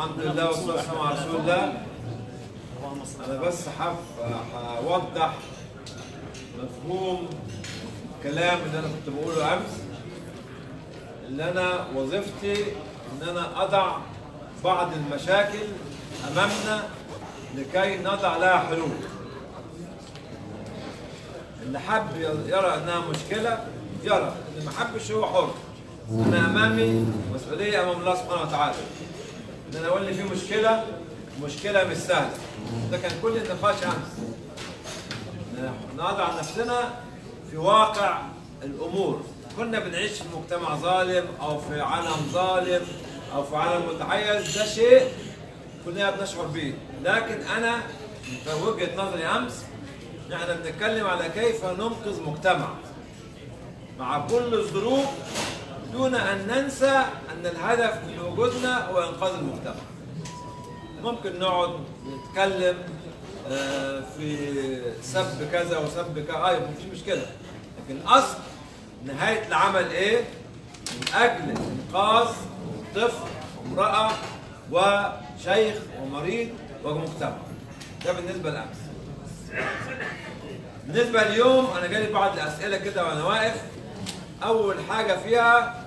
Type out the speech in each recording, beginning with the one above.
الحمد لله والصلاة والسلام على رسول الله. أنا بس أوضح مفهوم الكلام اللي أنا كنت بقوله أمس. اللي أنا وظيفتي إن أنا أضع بعض المشاكل أمامنا لكي نضع لها حلول. اللي حب يرى إنها مشكلة يرى. اللي ما حبش هو حر. أنا أمامي مسؤولية أمام الله سبحانه وتعالى. إن أنا أقول ان في مشكلة مشكلة مش سهلة. ده كان كل النقاش امس نضع نفسنا في واقع الأمور. كنا بنعيش في مجتمع ظالم أو في عالم ظالم أو في عالم متحيز ده شيء كلنا بنشعر به لكن أنا في وجهة نظري أمس إحنا بنتكلم على كيف ننقذ مجتمع. مع كل الظروف دون أن ننسى أن الهدف من وجودنا هو إنقاذ المجتمع. ممكن نقعد نتكلم آه، في سب كذا وسب كذا. أيوه مفيش مشكلة. لكن الاصل نهاية العمل إيه؟ من أجل إنقاذ طفل وامرأة وشيخ ومريض ومجتمع. ده بالنسبة لأمس. بالنسبة اليوم أنا جالي بعض الأسئلة كده وأنا واقف. أول حاجة فيها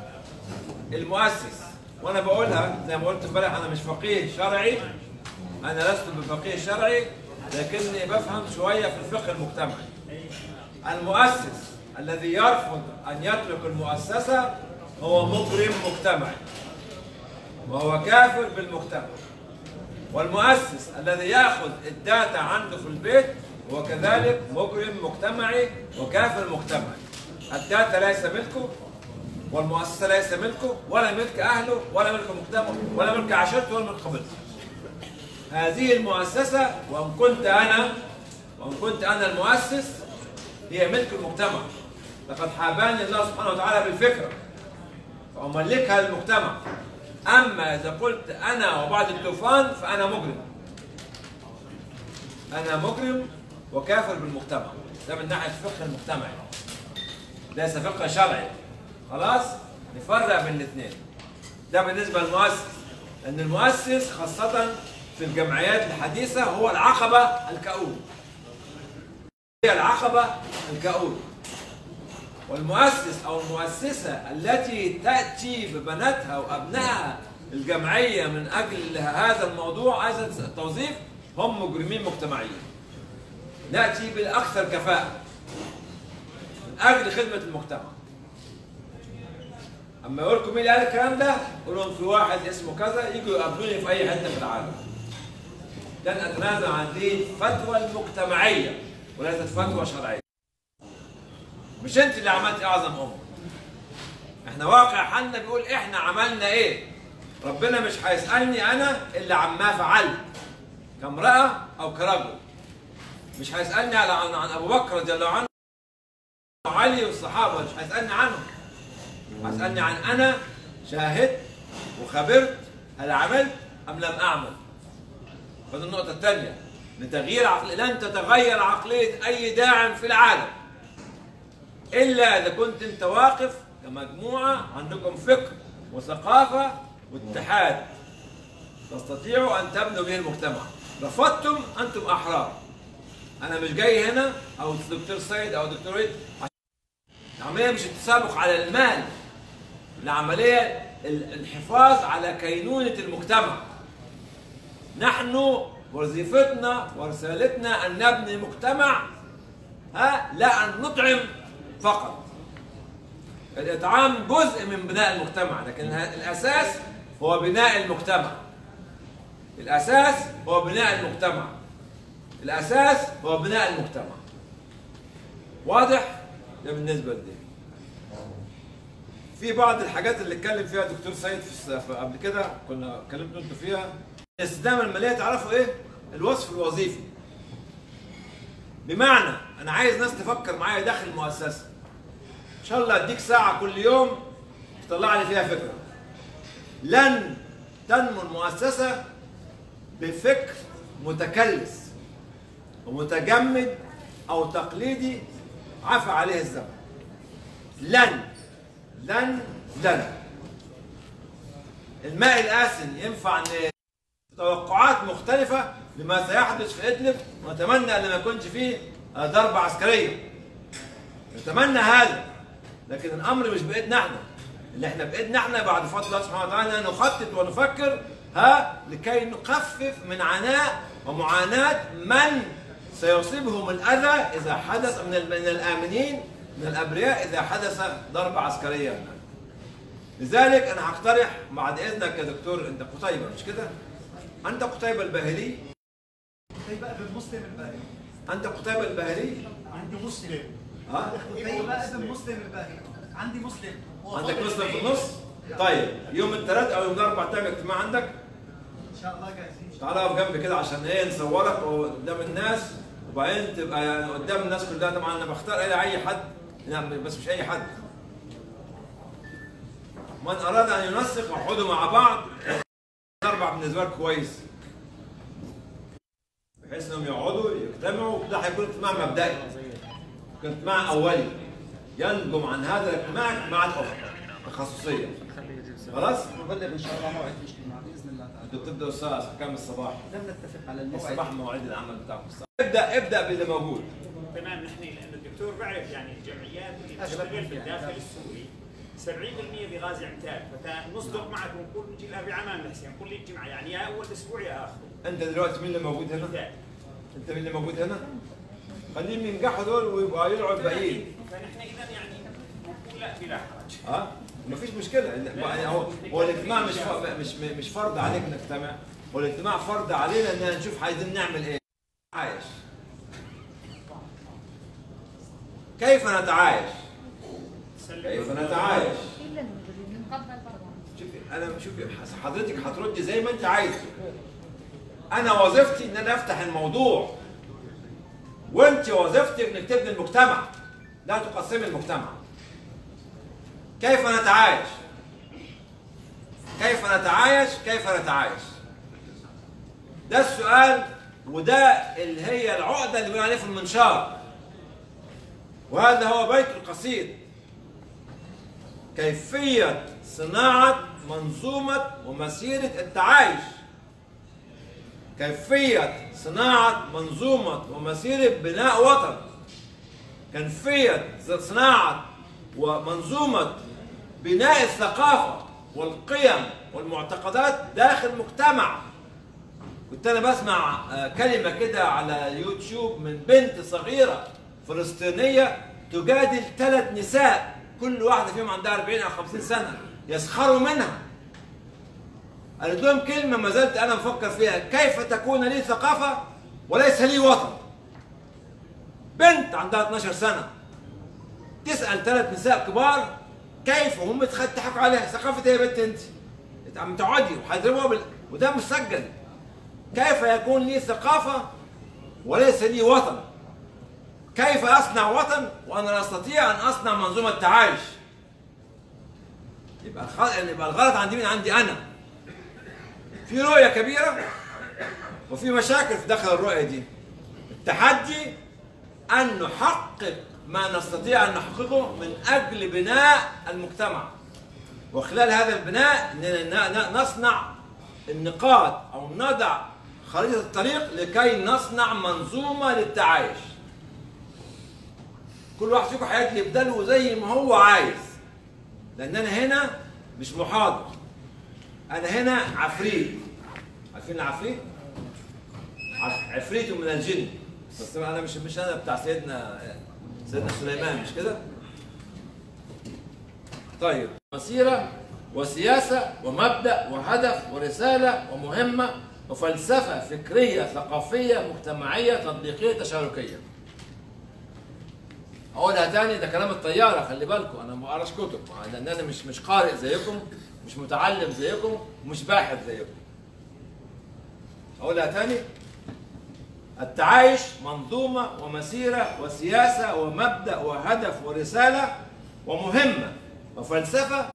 المؤسس. وأنا بقولها زي ما قلت امبارح أنا مش فقيه شرعي. أنا لست بفقيه شرعي لكني بفهم شوية في الفقه المجتمعي. المؤسس الذي يرفض أن يترك المؤسسة هو مجرم مجتمعي وهو كافر بالمجتمع. والمؤسس الذي يأخذ ال data عنده في البيت هو كذلك مجرم مجتمعي وكافر مجتمعي. ال data ليس ملكه والمؤسسة ليس ملكه ولا ملك أهله ولا ملك مجتمعه ولا ملك عشيرته ولا ملك قبيلته هذه المؤسسة وإن كنت أنا وإن كنت أنا المؤسس هي ملك المجتمع. لقد حاباني الله سبحانه وتعالى بالفكرة فأملكها للمجتمع. أما إذا قلت أنا وبعد الطوفان فأنا مجرم. أنا مجرم وكافر بالمجتمع. ده من ناحية الفقه المجتمعي ليس فقه شرعي. خلاص؟ نفرق بين الاثنين. ده بالنسبة للمؤسس. لأن المؤسس خاصة في الجمعيات الحديثة هو العقبة الكؤول هي العقبة الكؤول والمؤسس أو المؤسسة التي تأتي ببناتها وأبنائها الجمعية من أجل هذا الموضوع هذا التوظيف هم مجرمين مجتمعيين. نأتي بالأكثر كفاءة. أجل خدمة المجتمع. أما يقول لكم مين اللي قال الكلام ده؟ قول لهم في واحد اسمه كذا يجوا يقابلوني في أي حتة في العالم. لن أتنازل عن دي الفتوى المجتمعية وليست فتوى شرعية. مش أنت اللي عملت أعظم أمة. إحنا واقع حالنا بيقول إحنا عملنا إيه؟ ربنا مش هيسألني أنا إلا عما فعلت كامرأة أو كرجل. مش هيسألني على عن أبو بكر رضي الله عنه وعلي والصحابة مش هيسالني عنهم. هيسالني عن أنا شاهدت وخبرت هل عملت أم لم أعمل. فدي النقطة الثانية. لتغيير عقل لن تتغير عقلية أي داعم في العالم. إلا إذا كنت أنت واقف كمجموعة عندكم فكر وثقافة واتحاد. تستطيعوا أن تبنوا به المجتمع. رفضتم أنتم أحرار. أنا مش جاي هنا أو دكتور سيد أو دكتور ويد العملية مش التسابق على المال العملية الحفاظ على كينونة المجتمع. نحن وظيفتنا ورسالتنا أن نبني مجتمع ها لا أن نطعم فقط. الإطعام جزء من بناء المجتمع لكن الأساس هو بناء المجتمع. الأساس هو بناء المجتمع. الأساس هو بناء المجتمع. واضح؟ ده بالنسبة لدي. في بعض الحاجات اللي اتكلم فيها دكتور سيد في قبل كده كنا اتكلمتوا أنتوا فيها. الاستدامة المالية تعرفوا إيه؟ الوصف الوظيفي. بمعنى أنا عايز ناس تفكر معايا داخل المؤسسة. إن شاء الله أديك ساعة كل يوم تطلع لي فيها فكرة. لن تنمو المؤسسة بفكر متكلس ومتجمد أو تقليدي عفى عليه الزمن. لن. لن لن الماء الآسن ينفع توقعات مختلفة لما سيحدث في إدلب ونتمنى أن ما يكونش فيه ضربة عسكرية. نتمنى هذا لكن الأمر مش بإيدنا إحنا. اللي إحنا بإيدنا إحنا بعد فضل الله سبحانه وتعالى نخطط ونفكر ها لكي نخفف من عناء ومعاناة من سيصيبهم الأذى إذا حدث من الآمنين من الأبرياء إذا حدث ضربة عسكرية هناك. لذلك أنا هقترح بعد إذنك يا دكتور أنت قتيبة مش كده؟ أنت قتيبة الباهلي؟ قتيبة ابن مسلم الباهلي. أنت قتيبة الباهلي؟ عندي مسلم. ها؟ قتيبة ابن مسلم الباهلي. عندي مسلم. عندك مسلم في النص؟ طيب يوم الثلاث أو يوم الأربع تعمل اجتماع عندك؟ إن شاء الله جاهزين. تعالى اقف جنبي كده عشان إيه نصورك قدام الناس وبعدين تبقى يعني قدام الناس كلها. طبعا أنا بختار إلى أي حد نعم بس مش أي حد. من أراد أن ينسق اقعدوا مع بعض الأربع بالنسبة لك كويس. بحيث إنهم يقعدوا يجتمعوا وده هيكون اجتماع مبدئي. اجتماع أولي. ينجم عن هذا الاجتماع اجتماعات أخرى تخصصية. خلاص؟ نبلغ إن شاء الله موعد الاجتماع بإذن الله تعالى. أنتوا بتبدأوا الساعة كام الصباح؟ لم نتفق على الموعد. الصباح مواعيد العمل بتاعكم. ابدأ ابدأ باللي موجود. تمام نحن الدكتور بعرف يعني الجمعيات اللي بتشتغل في الداخل السوري. 70% بغازي عتاد فنصدق معك ونقول نجي الاربعاء ما بنحسن نقول لي الجمعه يعني يا أول أسبوع يا اخره أنت دلوقتي مين اللي موجود هنا؟ أنت مين اللي موجود هنا؟ خليهم ينجحوا دول ويبقى يلعوا الباقيين فنحن إذا يعني نقول لا بلا حرج. ها؟ مفيش مشكلة. يعني هو هو الاجتماع مش مش مش فرض عليك نجتمع. هو الاجتماع فرض علينا إن نشوف عايزين نعمل إيه. عايش. كيف نتعايش؟ كيف نتعايش؟ شوفي أنا شوفي حضرتك هتردي زي ما أنت عايزة. أنا وظيفتي إن أنا أفتح الموضوع. وأنت وظيفتك إنك تبني المجتمع. لا تقسمي المجتمع. كيف نتعايش؟ كيف نتعايش؟ كيف نتعايش؟ ده السؤال وده اللي هي العقدة اللي بنقول عليه في المنشار وهذا هو بيت القصيد. كيفية صناعة منظومة ومسيرة التعايش. كيفية صناعة منظومة ومسيرة بناء وطن. كيفية صناعة ومنظومة بناء الثقافة والقيم والمعتقدات داخل مجتمع كنت أنا بسمع آه، كلمة كده على يوتيوب من بنت صغيرة. فلسطينية تجادل ثلاث نساء كل واحدة فيهم عندها 40 أو 50 سنة يسخروا منها. قالت لهم كلمة ما زلت أنا بفكر فيها كيف تكون لي ثقافة وليس لي وطن؟ بنت عندها 12 سنة تسأل ثلاث نساء كبار كيف وهم يضحكوا عليها؟ ثقافه إيه يا بنت أنت؟ عم تقعدي وهيضربوها بال... وده مسجل. كيف يكون لي ثقافة وليس لي وطن؟ كيف أصنع وطن وأنا لا أستطيع أن أصنع منظومة تعايش. يبقى يبقى الغلط عندي مين عندي أنا. في رؤية كبيرة وفي مشاكل في داخل الرؤية دي. التحدي أن نحقق ما نستطيع أن نحققه من أجل بناء المجتمع. وخلال هذا البناء نصنع النقاط أو نضع خريطة الطريق لكي نصنع منظومة للتعايش. كل واحد فيكم هيجي يبدله زي ما هو عايز. لأن أنا هنا مش محاضر. أنا هنا عفريت. عارفين العفريت؟ عف- عفريت من الجن. بس أنا مش مش أنا بتاع سيدنا سيدنا سليمان مش كده؟ طيب مسيرة وسياسة ومبدأ وهدف ورسالة ومهمة وفلسفة فكرية ثقافية مجتمعية تطبيقية تشاركية أقولها تاني ده كلام الطيارة خلي بالكم. أنا ما بقراش كتب. لأن أنا مش مش قارئ زيكم مش متعلم زيكم ومش باحث زيكم. أقولها تاني؟ التعايش منظومة ومسيرة وسياسة ومبدأ وهدف ورسالة ومهمة وفلسفة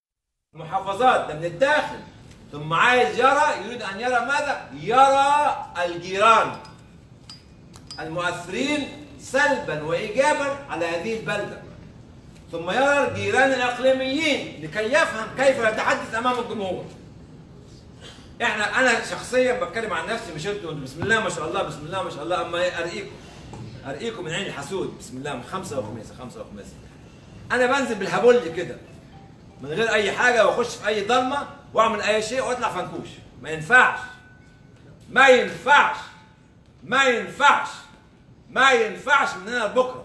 محافظات ده من الداخل. ثم عايز يرى يريد أن يرى ماذا؟ يرى الجيران المؤثرين سلبا وإيجابا على هذه البلدة. ثم يرى الجيران الإقليميين لكي يفهم كيف يتحدث أمام الجمهور. إحنا أنا شخصيا بتكلم عن نفسي مش أنتوا بسم الله ما شاء الله بسم الله ما شاء الله أما ارقيكم ارقيكم من عين الحسود بسم الله من خمسة وخميسة خمسة وخميسة. أنا بنزل بالهبل كده من غير أي حاجة وأخش في أي ضلمة وأعمل أي شيء وأطلع فنكوش. ما ينفعش. ما ينفعش. ما ينفعش. ما ينفعش من هنا لبكرة.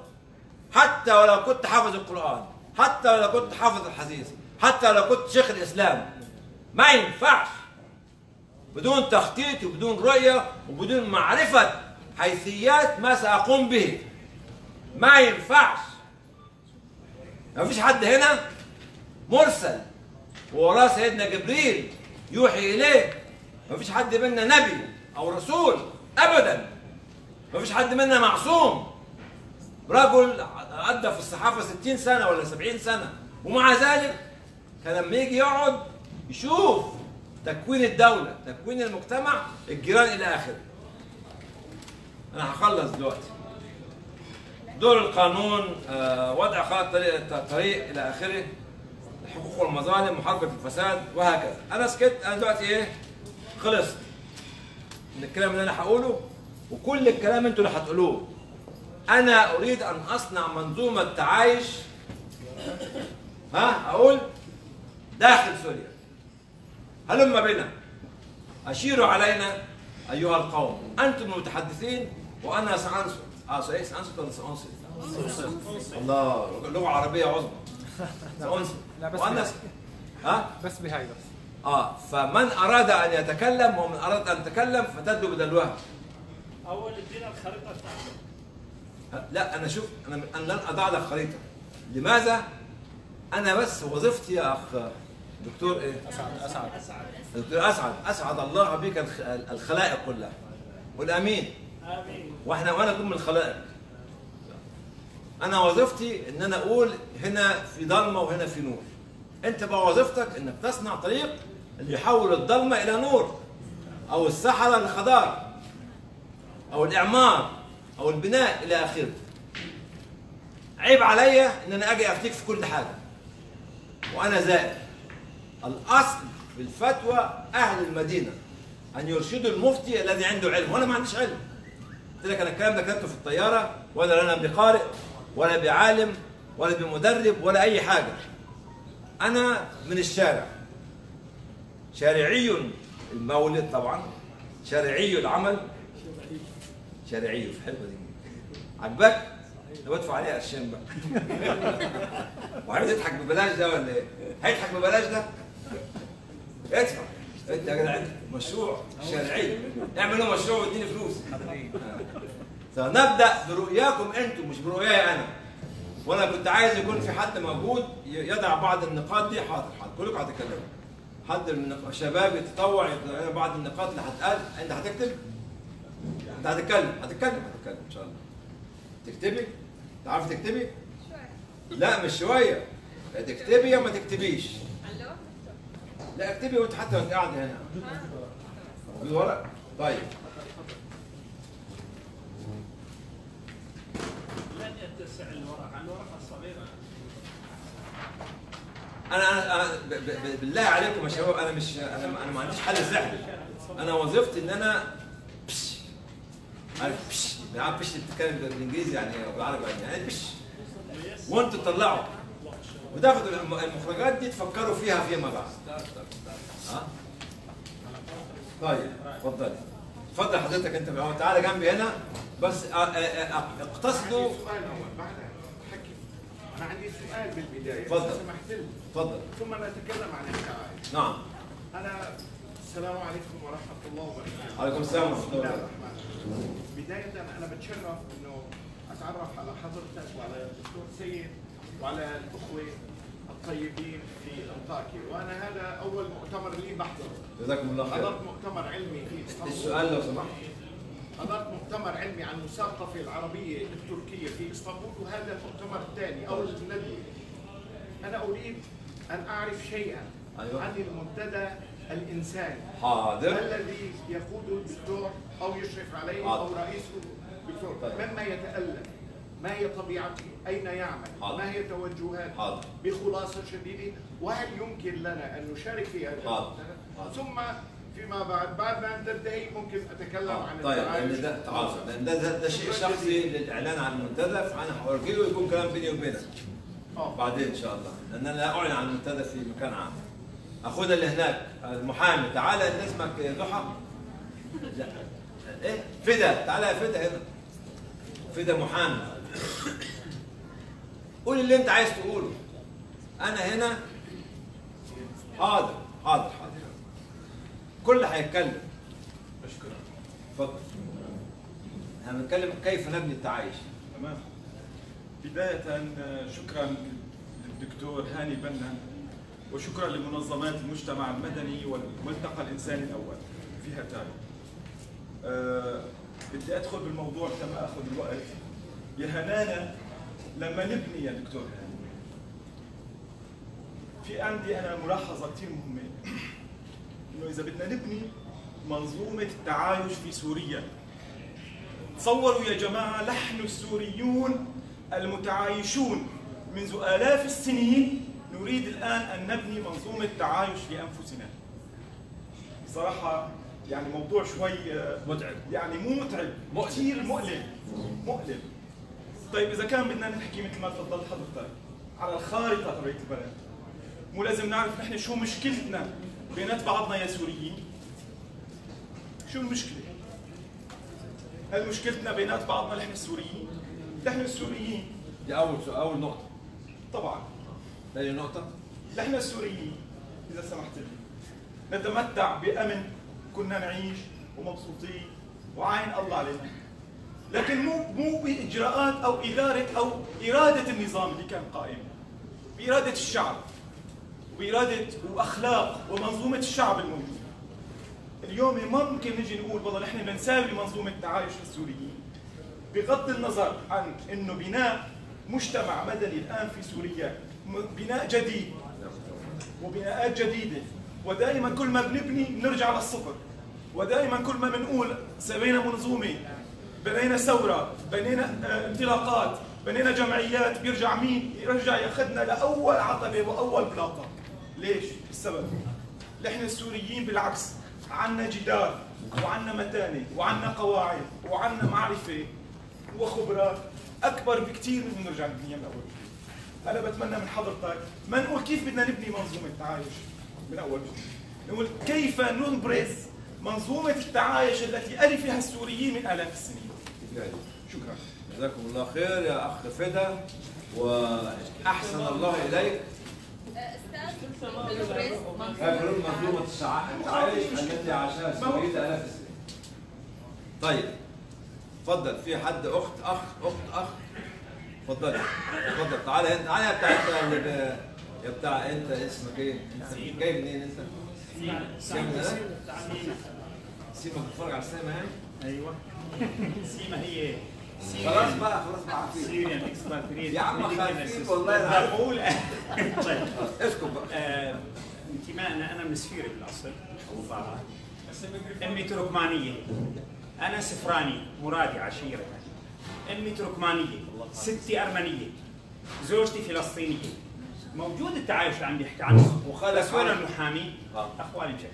حتى ولو كنت حافظ القرآن حتى ولو كنت حافظ الحديث حتى لو كنت شيخ الإسلام ما ينفعش. بدون تخطيط وبدون رؤية وبدون معرفة حيثيات ما سأقوم به. ما ينفعش. ما فيش حد هنا مرسل ووراه سيدنا جبريل يوحي إليه. ما فيش حد منا نبي أو رسول ابدا. ما فيش حد منا معصوم. رجل ادى في الصحافة 60 سنة ولا 70 سنة ومع ذلك كان لما يجي يقعد يشوف تكوين الدولة تكوين المجتمع الجيران إلى آخره. أنا هخلص دلوقتي. دور القانون آه، وضع خط طريق, طريق إلى آخره الحقوق والمظالم محاربة الفساد وهكذا. أنا سكت أنا دلوقتي إيه؟ خلصت. من الكلام اللي أنا هقوله وكل الكلام أنتوا اللي هتقولوه. أنا أريد أن أصنع منظومة تعايش. ها؟ أقول داخل سوريا. هلم بنا. أشيروا علينا أيها القوم. أنتم المتحدثين وأنا سأنصت. آه صحيح سأنصت ولا سأنصت؟ الله لغه عربيه عظمى. سأنصت. لا، بس وأنا. ها؟ بس بهاي بس آه فمن أراد أن يتكلم ومن أراد أن يتكلم فتدلو بدلوها. أول ادينا الخريطة بتاعته لا أنا شوف أنا أنا لن أضع لك خريطة. لماذا؟ أنا بس وظيفتي يا أخ دكتور إيه؟ أسعد أسعد. دكتور أسعد. أسعد الله بك الخ- الخلائق كلها. والامين آمين. وإحنا وأنا اكون من الخلائق أنا وظيفتي إن أنا أقول هنا في ضلمة وهنا في نور. أنت بقى وظيفتك إنك تصنع طريق اللي يحول الضلمة إلى نور أو الصحراء لخضار أو الإعمار أو البناء إلى آخره. عيب عليا إن أنا أجي أفتيك في كل حاجة. وأنا زائر الأصل في الفتوى أهل المدينة أن يرشدوا المفتي الذي عنده علم. وأنا ما عنديش علم. قلت لك أنا الكلام ده كتبته في الطيارة ولا أنا بقارئ ولا بعالم ولا بمدرب ولا أي حاجة. أنا من الشارع. شارعي المولد طبعا. شارعي العمل. شارعي الحلوة دي. عجبك؟ لو ادفع عليها قرشين بقى. وعايز يضحك ببلاش ده ولا إيه؟ هيضحك ببلاش ده؟ ادفع. انت يا جدع مشروع شرعي. اعملوا مشروع واديني فلوس. فنبدا برؤياكم أنتم مش برؤياي أنا. وأنا كنت عايز يكون في حد موجود يضع بعض النقاط دي. حاضر حاضر. كلكم هتتكلموا. حد من الشباب يتطوع بعض النقاط اللي هتقال أنت هتكتب؟ انت هتتكلم هتتكلم هتتكلم إن شاء الله. تكتبي؟ تعرفي تكتبي؟ لا مش شوية. لا تكتبي يا ما تكتبيش. لا اكتبي وانت حتى وانت قاعدة هنا. بالورق طيب. لن يتسع الورق عن أنا أنا بالله عليكم يا شباب أنا مش أنا أنا ما عنديش حل سحري. أنا وظيفتي إن أنا عارف بش عارف بش بتتكلم بالإنجليزي يعني أو بالعربي يعني يعني بش. وانتوا تطلعوا. وتاخدوا الم- المخرجات دي تفكروا فيها فيما بعد ها؟ طيب اتفضل اتفضل حضرتك انت. تعالى جنبي هنا. بس ا- ا- ا- اقتصدوا. سؤال أول بعد حكي أنا عندي سؤال بالبداية تفضل. إذا سمحت لي. اتفضل. ثم نتكلم عن التعايش نعم. أنا السلام عليكم ورحمة الله وبركاته. عليكم السلام ورحمة بسم الله وبركاته. بداية أنا بتشرف إنه أتعرف على حضرتك وعلى الدكتور سيد وعلى الأخوة الطيبين في أنطاكيا. وأنا هذا أول مؤتمر لي بحضره جزاكم الله خير. حضرت مؤتمر علمي في إسطنبول. السؤال لو سمحت. حضرت مؤتمر علمي عن المثقفة العربية التركية في إسطنبول وهذا المؤتمر الثاني أو الذي أنا أريد أن أعرف شيئا أيوة. عن المنتدى الإنساني حاضر الذي يقوده الدكتور أو يشرف عليه حاضر. أو رئيسه الدكتور طيب. مما يتألف ما هي طبيعته أين يعمل حاضر. ما هي توجهاته حاضر. بخلاصة شديدة وهل يمكن لنا أن نشارك في هذا حاضر. حاضر. ثم فيما بعد بعد ما تنتهي ممكن أتكلم عن طيب التعايش. لأن ده تعال لأن ده, ده, ده شيء شخصي للإعلان عن المنتدى فانا هورجي له يكون كلام بيني وبينك آه بعدين إن شاء الله لأن أنا لا أعلن عن المنتدى في مكان عام اخونا اللي هناك المحامي تعال انت اسمك ضحى. لا. إيه؟ فدا. تعال يا فدا هنا. فدا محامي. قول اللي أنت عايز تقوله. أنا هنا حاضر حاضر حاضر. كل هيتكلم. أشكرك. اتفضل. إحنا بنتكلم كيف نبني التعايش. تمام. بداية آه، شكرا للدكتور هاني بنا. وشكرا لمنظمات المجتمع المدني والملتقى الإنساني الأول. في هتاي أه بدي أدخل بالموضوع كما أخذ الوقت. يا هنانا لما نبني يا دكتور هاني في عندي أنا ملاحظة كثير مهمة. إنه إذا بدنا نبني منظومة التعايش في سوريا. تصوروا يا جماعة نحن السوريون المتعايشون منذ آلاف السنين نريد الآن أن نبني منظومة تعايش لأنفسنا. صراحة يعني موضوع شوي آه، متعب. يعني مو متعب مؤلم. كثير مؤلم مؤلم. طيب إذا كان بدنا نحكي مثل ما تفضلت حضرتك على الخارطة تبعت البلد مو لازم نعرف نحن شو مشكلتنا بينات بعضنا يا سوريين؟ شو المشكلة؟ هل مشكلتنا بينات بعضنا نحن السوريين؟ نحن السوريين. دي أول سؤال أول نقطة. طبعا. ثاني نقطه نحن السوريين إذا سمحت لي نتمتع بأمن كنا نعيش ومبسوطين وعين الله علينا. لكن مو مو بإجراءات أو إدارة أو إرادة النظام اللي كان قائم. بإرادة الشعب وباراده وأخلاق ومنظومة الشعب الموجود. اليوم ما ممكن نجي نقول والله نحن بدنا نساوي منظومة التعايش للسوريين بغض النظر عن إنه بناء مجتمع مدني الآن في سوريا بناء جديد. وبناءات جديدة. ودائما كل ما بنبني بنرجع للصفر. ودائما كل ما بنقول سوينا منظومة بنينا ثورة بنينا آه، انطلاقات بنينا جمعيات بيرجع مين؟ يرجع ياخذنا لأول عتبه وأول بلاطة. ليش؟ السبب. نحن السوريين بالعكس عنا جدار وعنا متانة وعنا قواعد وعنا معرفة وخبرات أكبر بكثير من نرجع نبنيها من اول. أنا بتمنى من حضرتك ما نقول كيف بدنا نبني منظومة تعايش. من أول. نقول كيف نبرز منظومة التعايش التي ألف فيها السوريين من آلاف السنين. شكرا. جزاكم الله خير يا أخ فدا وأحسن الله إليك. هذه منظومة التعايش التي عاشها السوريين آلاف السنين. طيب تفضل. في حد؟ أخت أخ أخت أخ. تفضل تفضل تعال انت. تعال يا بتاع انت يا بتاع انت اسمك إيه؟ انت جاي منين انت؟ هنا؟ سيما بتتفرج على السينما يعني؟ أيوه. سيما هي خلاص بقى خلاص بقى عارفين. اكسباتريت يا عم خايفين والله أنا بقول طيب. اسكت بقى. آه، انتمائنا أنا من سفيري بالأصل. أمي تركمانية. أنا سفراني. مرادي عشيرة. أمي تركمانية. ستي أرمنية زوجتي فلسطينية. موجود التعايش اللي عم بيحكي عنه. بس وين. المحامي؟ آه. أخواني مشتت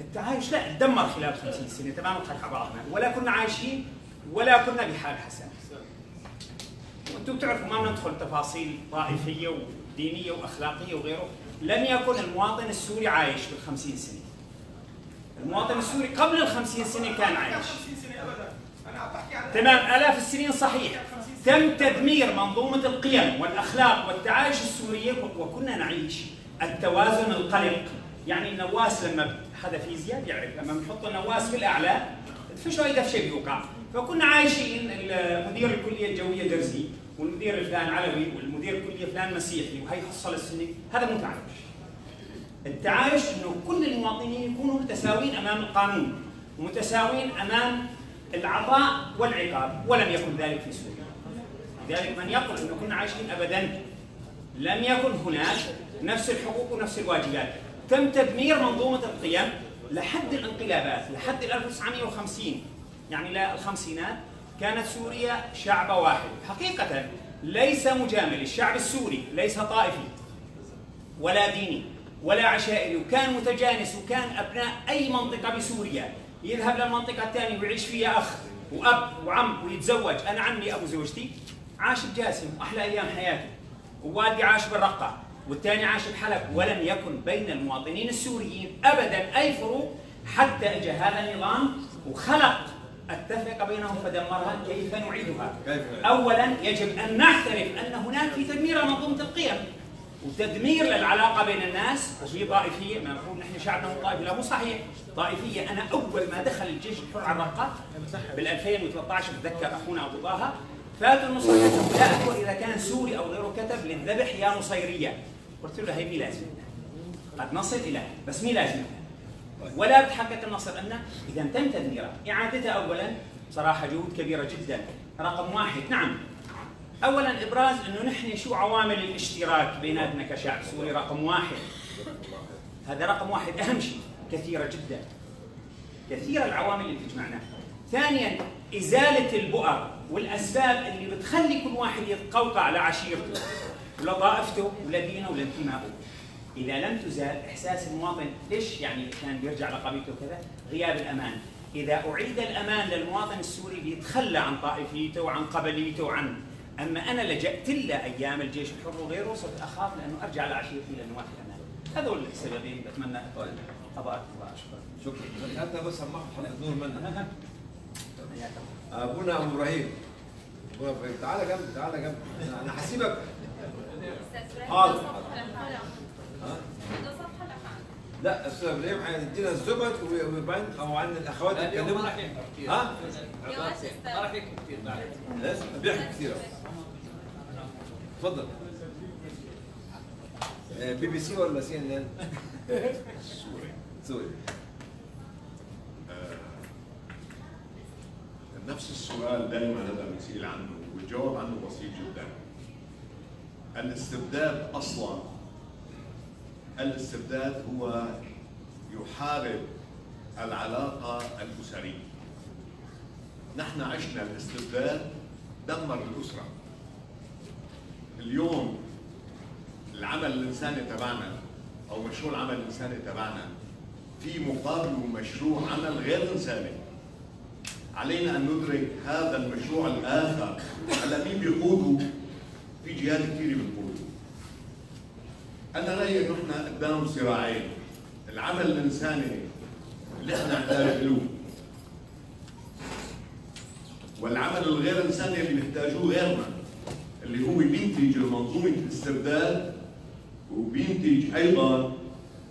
التعايش لا تدمر خلال 50 سنة. تماما قد بعضنا ولا كنا عايشين ولا كنا بحال حسن. وأنتم بتعرفوا ما بندخل تفاصيل طائفية ودينية وأخلاقية وغيره. لم يكن المواطن السوري عايش بالخمسين سنة. المواطن السوري قبل الخمسين سنة كان عايش. تمام آلاف السنين صحيح. تم تدمير منظومة القيم والأخلاق والتعايش السورية وكنا نعيش التوازن القلق. يعني النواس لما هذا فيزياء بيعرف لما بنحط النواس في الأعلى فيش هيدا شيء بيوقع. فكنا عايشين مدير الكلية الجوية درزي والمدير الفلان علوي والمدير الكلية فلان مسيحي وهي حصل السنة. هذا مو تعايش. التعايش إنه كل المواطنين يكونوا متساويين أمام القانون ومتساويين أمام العطاء والعقاب ولم يكن ذلك في سوريا. لذلك من يقول إنه كنا عايشين ابدا لم يكن هناك نفس الحقوق ونفس الواجبات. تم تدمير منظومة القيم لحد الانقلابات لحد ال 1950 يعني لا الخمسينات كانت سوريا شعب واحد. حقيقة ليس مجامل الشعب السوري ليس طائفي ولا ديني ولا عشائري وكان متجانس وكان أبناء أي منطقة بسوريا. يذهب للمنطقة الثانية ويعيش فيها أخ وأب وعم ويتزوج. أنا عمي أبو زوجتي عاش بجاسم واحلى أيام حياته. ووالدي عاش بالرقة. والثاني عاش بحلب. ولم يكن بين المواطنين السوريين ابدا أي فروق حتى اجى هذا النظام وخلق التفرقة بينهم فدمرها. كيف نعيدها؟ اولا يجب أن نعترف أن هناك في تدمير منظومة القيم. وتدمير للعلاقة بين الناس. وفي طائفية ما نقول نحن شعبنا مو طائفي لا مو صحيح. طائفية أنا أول ما دخل الجيش الحر على الرقة. بال 2013 بتذكر أخونا أبو طه فاتوا المصريين لا اذكر اذا كان سوري أو غيره كتب للذبح يا نصيريه قلت له هي مي لازمه قد نصل إلى بس مي لازمه ولا بتحقق النصر أن إذا تم تدميرها إعادتها أولا صراحة جهود كبيرة جدا. رقم واحد. نعم. أولا إبراز أنه نحن شو عوامل الاشتراك بيناتنا كشعب سوري؟ رقم واحد. هذا رقم واحد. أهم شيء كثيرة جدا. كثيرة العوامل اللي تجمعنا. ثانيا إزالة البؤر. والأسباب اللي بتخلي كل واحد يتقوقع لعشيرته ولطائفته ولدينه ولانتمائه إذا لم تزال إحساس المواطن ليش يعني كان بيرجع لقبيلته وكذا غياب الأمان. إذا أعيد الأمان للمواطن السوري بيتخلى عن طائفيته وعن قبليته وعن أما أنا لجأت له أيام الجيش الحر وغيره صرت أخاف لأنه أرجع لعشيرتي لأنه ما في أمان. هذول السببين بتمنى قضاء الله شكرا. شكرا. حتى بس سمحت حضرتك نور منا أبونا أبو إبراهيم. أبونا إبراهيم. تعالى جنبي تعالى جنبي أنا هسيبك. حاضر. ها؟ لا أستاذ إبراهيم هيدينا الزبد ويبان أو عن الاخوات يتكلموا. ها؟ ما راح يحكي كثير بعد لازم بيحكي كثير اتفضل. آه، بي بي سي ولا سي إن إن؟ سوري. سوري. نفس السؤال دائما هذا بنسأل عنه والجواب عنه بسيط جدا. الاستبداد أصلا الاستبداد هو يحارب العلاقة الأسرية. نحن عشنا الاستبداد دمر الأسرة. اليوم العمل الإنساني تبعنا أو مشروع العمل الإنساني تبعنا في مقابله مشروع عمل غير إنساني. علينا أن ندرك هذا المشروع الآخر. على مين بيقوده في جهات كثيره بتقوده. أنا رايي انه إحنا قدام صراعين العمل الإنساني اللي إحنا نحتاج له. والعمل الغير إنساني اللي بيحتاجوه غيرنا اللي هو بينتج منظومه الاستبداد وبينتج أيضا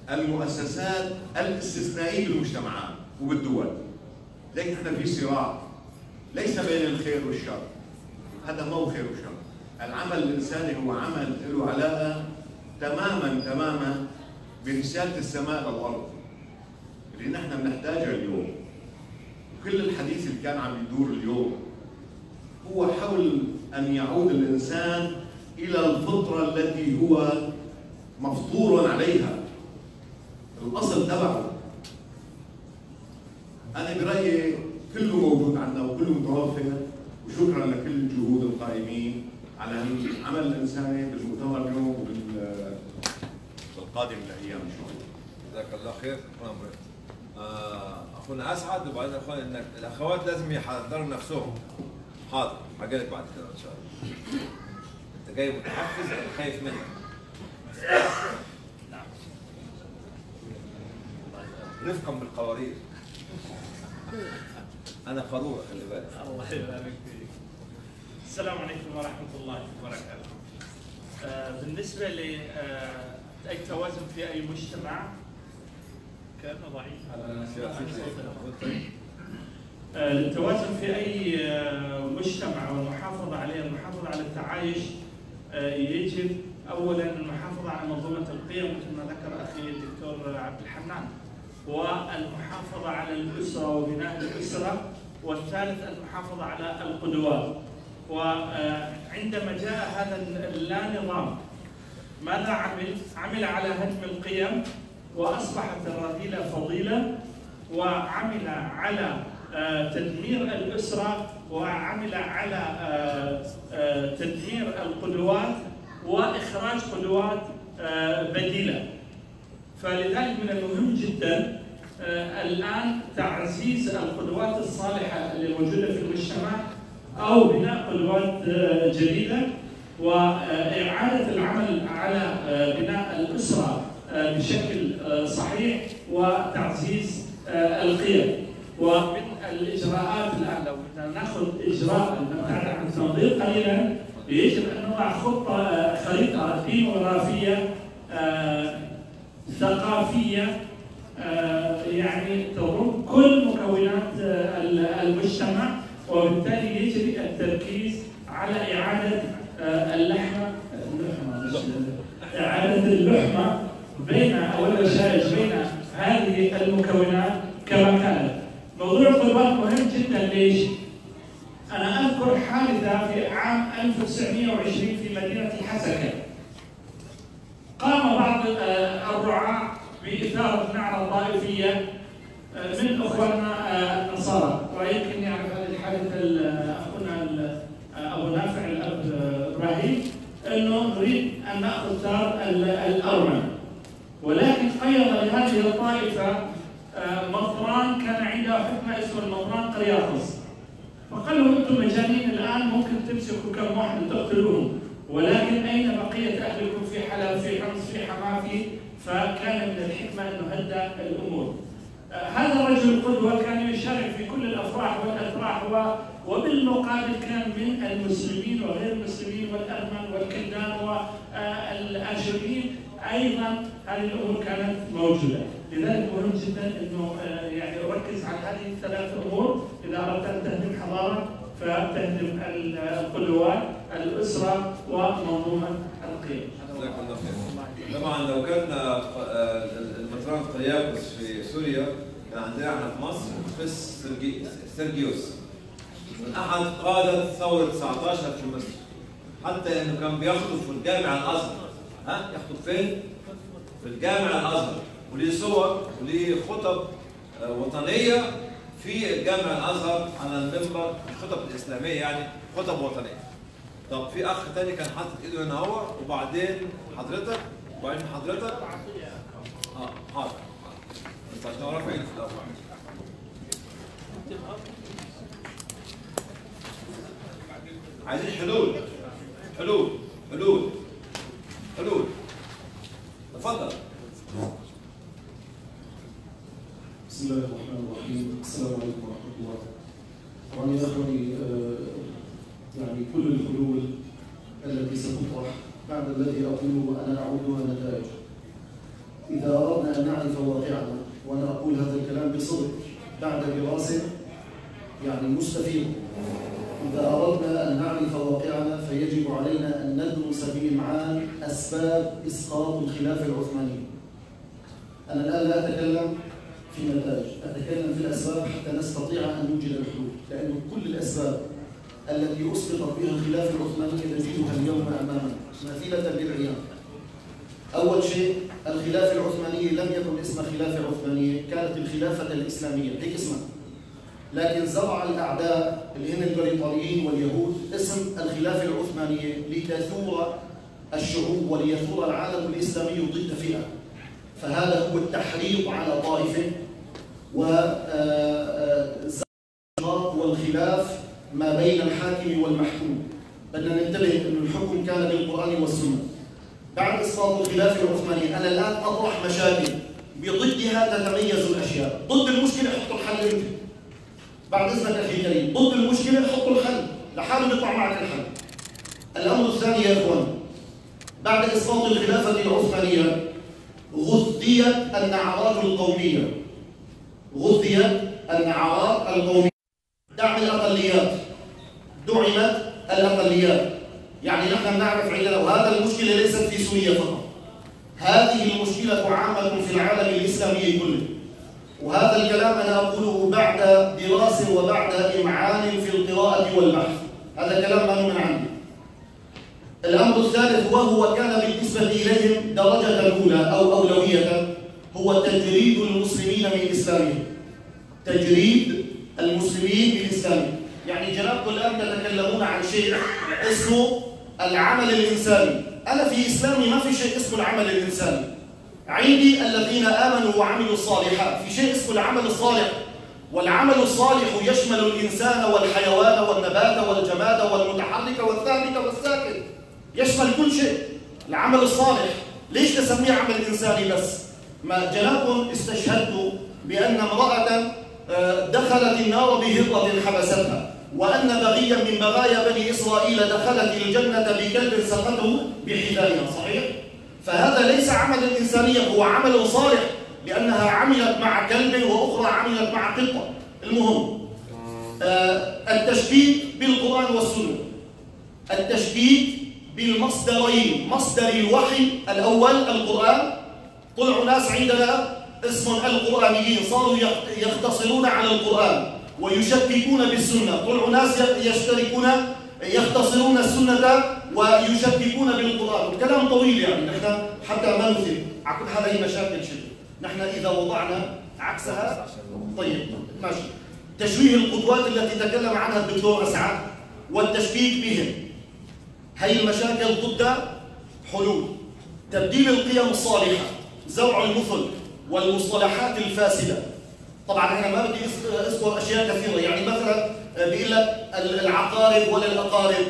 المؤسسات الاستثنائية بالمجتمعات وبالدول. إحنا في صراع ليس بين الخير والشر. هذا ما هو خير وشر. العمل الإنساني هو عمل له علاقة تماما تماما برسالة السماء للارض اللي نحن بنحتاجها اليوم. وكل الحديث اللي كان عم يدور اليوم هو حول أن يعود الإنسان إلى الفطرة التي هو مفطور عليها. الأصل تبعه. أنا برأيي كله موجود عندنا وكله متوفر وشكرا لكل الجهود القائمين على العمل الانساني بالمؤتمر اليوم وبال بالقادم الأيام إن شاء الله. جزاك الله خير. آه، أخونا أسعد وبعدين أخونا إنك الأخوات لازم يحضروا نفسهم. حاضر هجيلك بعد كده إن شاء الله. أنت جاي متحفز أنا خايف منك. رفقا بالقوارير. أنا قاروره خلي بالك. الله يبارك فيك. السلام عليكم ورحمة الله وبركاته. آه، بالنسبة ل آه، أي توازن في أي مجتمع كأنه ضعيف. آه، التوازن في أي آه، مجتمع والمحافظة عليه المحافظة على التعايش يجب أولا المحافظة على منظومة القيم مثل ما ذكر أخي الدكتور عبد الحنان. والمحافظة على الأسرة وبناء الأسرة والثالث المحافظة على القدوات وعندما جاء هذا اللا نظام ماذا عمل؟ عمل على هدم القيم وأصبحت الرذيلة فضيلة وعمل على آه، تدمير الأسرة وعمل على آه، آه، تدمير القدوات وإخراج قدوات آه، بديلة فلذلك من المهم جدا آه، الآن تعزيز القدوات الصالحة اللي موجودة في المجتمع أو بناء قدوات آه، جديدة وإعادة العمل على آه، بناء الأسرة آه، بشكل آه، صحيح وتعزيز آه، القيم. ومن الإجراءات الآن لو بدنا ناخذ إجراء نبتعد عن التنظير قليلا يجب أن نضع خطة آه، خريطة ديموغرافية آه، ثقافية آه، يعني تضم كل مكونات آه، المجتمع وبالتالي يجري التركيز على إعادة آه، اللحمة اللحمة مش إعادة اللحمة بين أو الرشائج بين هذه المكونات كما كانت. موضوع القربان مهم جدا ليش؟ أنا أذكر حادثة في عام 1920 في مدينة حسكة. قام بعض آه، الرعاة بإثارة نعرة طائفية آه، من أخواننا آه، النصارى ويمكن يعرف هذه الحادثة ال- أخونا آه، أبو نافع الأب آه، إبراهيم أنه نريد أن نأخذ ال- الأرمن. ولكن قيض لهذه الطائفة آه، مطران كان عنده حكمة اسمه المطران قرياطس. فقال له أنتم مجانين الآن ممكن تمسكوا كم واحد وتقتلوهم ولكن أين بقية أهلكم في حلب في حمص في حماة فكان من الحكمة انه هدى الأمور. آه، هذا الرجل القدوه كان يشارك في كل الأفراح والأفراح و- وبالمقابل كان من المسلمين وغير المسلمين والأرمن والكلدان والاشوريين أيضا هذه الأمور كانت موجودة. لذلك مهم جدا إنه آه، يعني أركز على هذه الثلاث أمور إذا أردت أن تهدم حضارة فتهدم ال- القدوات الأسرة ومنظومه القيم. جزاك الله خير. طبعا لو كان آه، المطران قريابس في سوريا كان عندنا إحنا في مصر قس سيرجيوس. من أحد قادة ثورة 19 في مصر. حتى إنه كان بيخطب في الجامع الأزهر. ها؟ يخطب فين؟ في الجامع الأزهر. وليه صور وليه خطب آه، وطنية في الجامع الأزهر على المنبر الخطب الإسلامية يعني خطب وطنية. طب في أخ تاني كان حاطط إيده هنا هو وبعدين حضرتك وبعدين حضرتك؟ آه حاضر. بس عشان هو رافع ايده في الأول عايزين حلول. حلول. حلول. حلول. تفضل. بسم الله الرحمن الرحيم. السلام عليكم ورحمة الله. طبعا يا أخواني آه، يعني كل الحلول التي ستطرح بعد الذي أقوله أنا أعودها نتائج إذا أردنا أن نعرف واقعنا وأنا أقول هذا الكلام بصدق بعد دراسة يعني مستفيضة إذا أردنا أن نعرف واقعنا فيجب علينا أن ندرس بإمعان أسباب إسقاط الخلافة العثمانية أنا الآن لا أتكلم في نتائج أتكلم في الأسباب حتى نستطيع أن نوجد الحلول لأن كل الأسباب التي أسقطت بها الخلافة العثمانية نجدها اليوم أمامنا. مثيلة بالعيان أول شيء الخلافة العثمانية لم يكن اسمها خلافة عثمانية كانت الخلافة الإسلامية. هيك اسمها لكن زرع الأعداء اللي هن البريطانيين واليهود اسم الخلافة العثمانية لتثور الشعوب وليثور العالم الإسلامي ضد فئة. فهذا هو التحريض على طائفة والزرق والخلاف ما بين الحاكم والمحكوم. بدنا ننتبه أن الحكم كان بالقرآن والسنة. بعد إسقاط الخلافة العثمانية أنا الآن أطرح مشاكل. بضدها تتميز الأشياء. ضد المشكلة حطوا الحل أنت. بعد إذنك أخي الكريم ضد المشكلة حطوا الحل. لحاله بيطلع معك الحل. الأمر الثاني يا إخوان بعد إسقاط الخلافة العثمانية غذيت النعرات القومية. غذيت النعرات القومية. دعم الأقليات. دعمت الأقليات يعني نحن نعرف عندنا وهذا المشكلة ليست في سوريا فقط. هذه المشكلة عامة في العالم الإسلامي كله. وهذا الكلام أنا أقوله بعد دراسة وبعد إمعان في القراءة والبحث. هذا كلام ما من عندي الأمر الثالث وهو كان بالنسبة إليهم درجة الأولى أو أولوية هو تجريد المسلمين من إسلامهم. تجريد المسلمين من إسلامهم. يعني جنابكم الآن تتكلمون عن شيء اسمه العمل الإنساني. أنا في إسلامي ما في شيء اسمه العمل الإنساني. عندي الذين آمنوا وعملوا الصالحات. في شيء اسمه العمل الصالح. والعمل الصالح يشمل الإنسان والحيوان والنبات والجماد والمتحرك والثابت والساكن. يشمل كل شيء. العمل الصالح. ليش تسميه عمل إنساني بس؟ ما جنابكم استشهدتوا بأن امرأة آه، دخلت النار بهرة حبستها. وأن بغيا من بغايا بني إسرائيل دخلت الجنة بكلب سقته بحذائها صحيح؟ فهذا ليس عملا إنسانيا هو عمل صالح لأنها عملت مع كلب وأخرى عملت مع قطة. المهم آه، التشبيك بالقرآن والسنة. التشبيك بالمصدرين مصدر الوحي الأول القرآن. طلعوا ناس عندنا اسمهم القرآنيين صاروا يختصرون على القرآن. ويشككون بالسنة. طلعوا ناس يشتركون يختصرون السنة ويشككون بالقرآن. الكلام طويل يعني نحن حتى ما نثق. على كل هي مشاكل شدة. نحن إذا وضعنا عكسها طيب ماشي. تشويه القدوات التي تكلم عنها الدكتور أسعد والتشكيك بهم. هي المشاكل ضدها حلول. تبديل القيم الصالحة زرع المثل والمصطلحات الفاسدة. طبعا أنا ما بدي أذكر أشياء كثيرة. يعني مثلا بيقول لك العقارب ولا الأقارب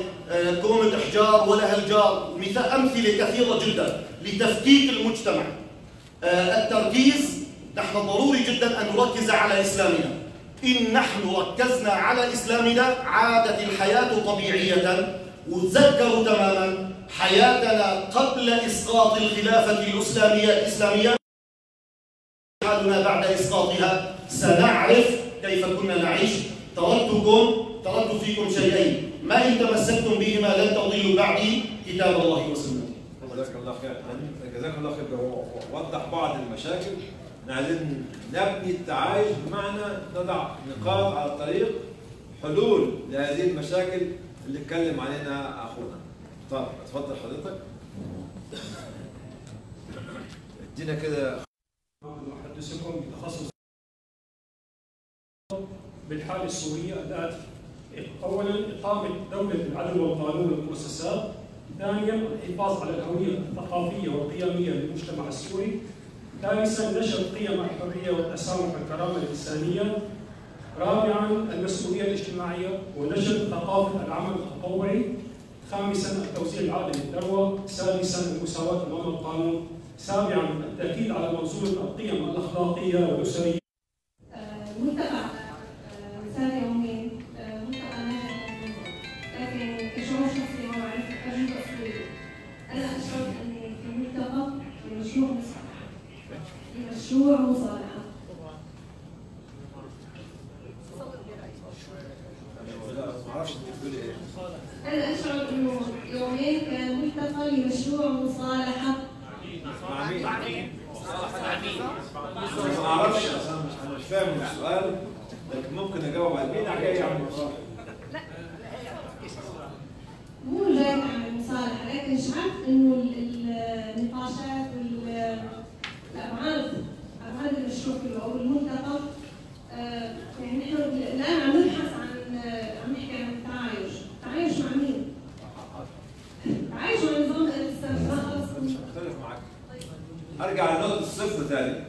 كومة إحجار ولا هالجار مثال أمثلة كثيرة جدا لتفكيك المجتمع. التركيز نحن ضروري جدا أن نركز على إسلامنا. إن نحن ركزنا على إسلامنا عادت الحياة طبيعية. وتذكروا تماما حياتنا قبل إسقاط الخلافة الاسلاميه الإسلامية. حالنا بعد إسقاطها. سنعرف كيف كنا نعيش تركتكم تركت فيكم شيئين ما إن تمسكتم بهما لن تضلوا بعدي كتاب الله وسنته. جزاك الله خير جزاك الله خير وضح بعض المشاكل عايزين نبني التعايش بمعنى نضع نقاط على الطريق حلول لهذه المشاكل اللي اتكلم علينا أخونا. طب اتفضل حضرتك. ادينا كده محدثكم بتخصص بالحالة السورية الآتي أولا إقامة دولة العدل والقانون والمؤسسات. ثانيا الحفاظ على الهوية الثقافية والقيمية للمجتمع السوري. ثالثا نشر قيم الحرية والتسامح والكرامة الإنسانية. رابعا المسؤولية الاجتماعية ونشر ثقافة العمل التطوعي. خامسا التوزيع العادل للثروة سادسا المساواة أمام القانون. سابعا التأكيد على منظومة القيم الأخلاقية والأسرية. بمشروع مصالحة أنا أشعر أنه يومين كان ملتقى لمشروع مصالحة مع مين؟ مع مين؟ مع مين؟ ما أعرفش أصلا مش فاهم السؤال لكن ممكن اجاوب على مين جاي يعمل مصالحه مو جاي نعمل مصالحة لكن شعرت ال- النقاشات وال المشروع كله أو الملتقى آه، يعني نحن الان عم نبحث عن آه، عم نحكي عن التعايش، التعايش مع مين؟ التعايش مع نظام اختلف معاك أرجع لنقطة الصفر تاني.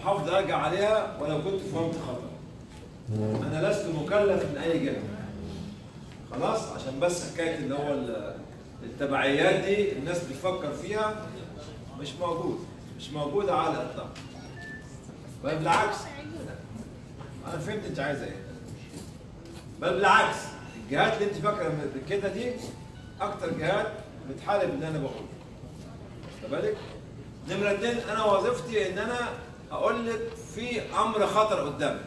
وحافظ أرجع عليها ولو كنت فهمت خطأ. أنا لست مكلف من أي جهة. خلاص؟ عشان بس حكاية اللي هو ال- التبعيات دي الناس بتفكر فيها مش موجود. مش موجوده على الإطلاق. بل بالعكس. أنا فهمت أنت عايزه إيه. بل بالعكس الجهات اللي أنت فاكرة كده دي أكتر جهات بتحارب اللي أنا بقوله واخد بالك؟ نمرة اتنين أنا وظيفتي إن أنا أقول لك في أمر خطر قدامك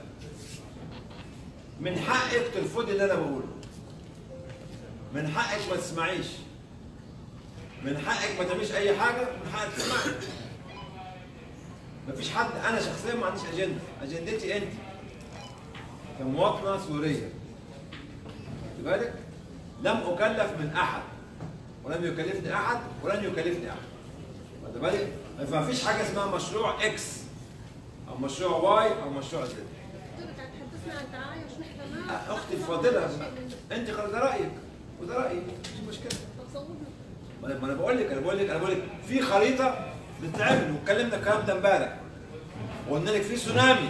من حقك ترفضي اللي أنا بقوله. من حقك ما تسمعيش. من حقك ما تعمليش أي حاجة. من حقك تسمعي. مفيش حد. أنا شخصيا ما عنديش أجندة. أجندتي أنت. كمواطنة سورية. خد بالك؟ لم أكلف من أحد. ولم يكلفني أحد ولن يكلفني أحد. خد بالك؟ ما فيش حاجة اسمها مشروع إكس أو مشروع واي أو مشروع زد أختي الفاضله أنت قرر ده رأيك. وده رأيي. مش مشكلة. ما أنا بقول لك أنا بقول لك أنا بقول لك في خريطة بتتعمل واتكلمنا الكلام ده امبارح وقلنا لك في سونامي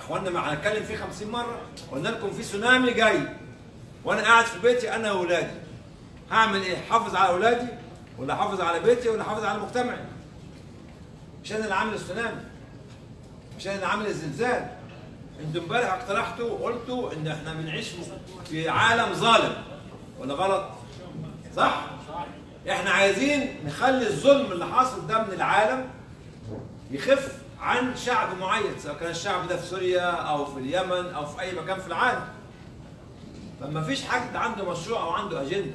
اخوانا ما هنتكلم فيه 50 مرة قلنا لكم في سونامي جاي وأنا قاعد في بيتي أنا واولادي هعمل إيه؟ حافظ على اولادي ولا حافظ على بيتي ولا حافظ على مجتمعي؟ مش أنا اللي عامل السونامي مش أنا اللي عامل الزلزال أنتوا امبارح اقترحتوا وقلتوا إن إحنا بنعيش في عالم ظالم ولا غلط؟ صح؟ إحنا عايزين نخلي الظلم اللي حاصل ده من العالم يخف عن شعب معين سواء كان الشعب ده في سوريا أو في اليمن أو في أي مكان في العالم. فما فيش حد عنده مشروع أو عنده أجندة.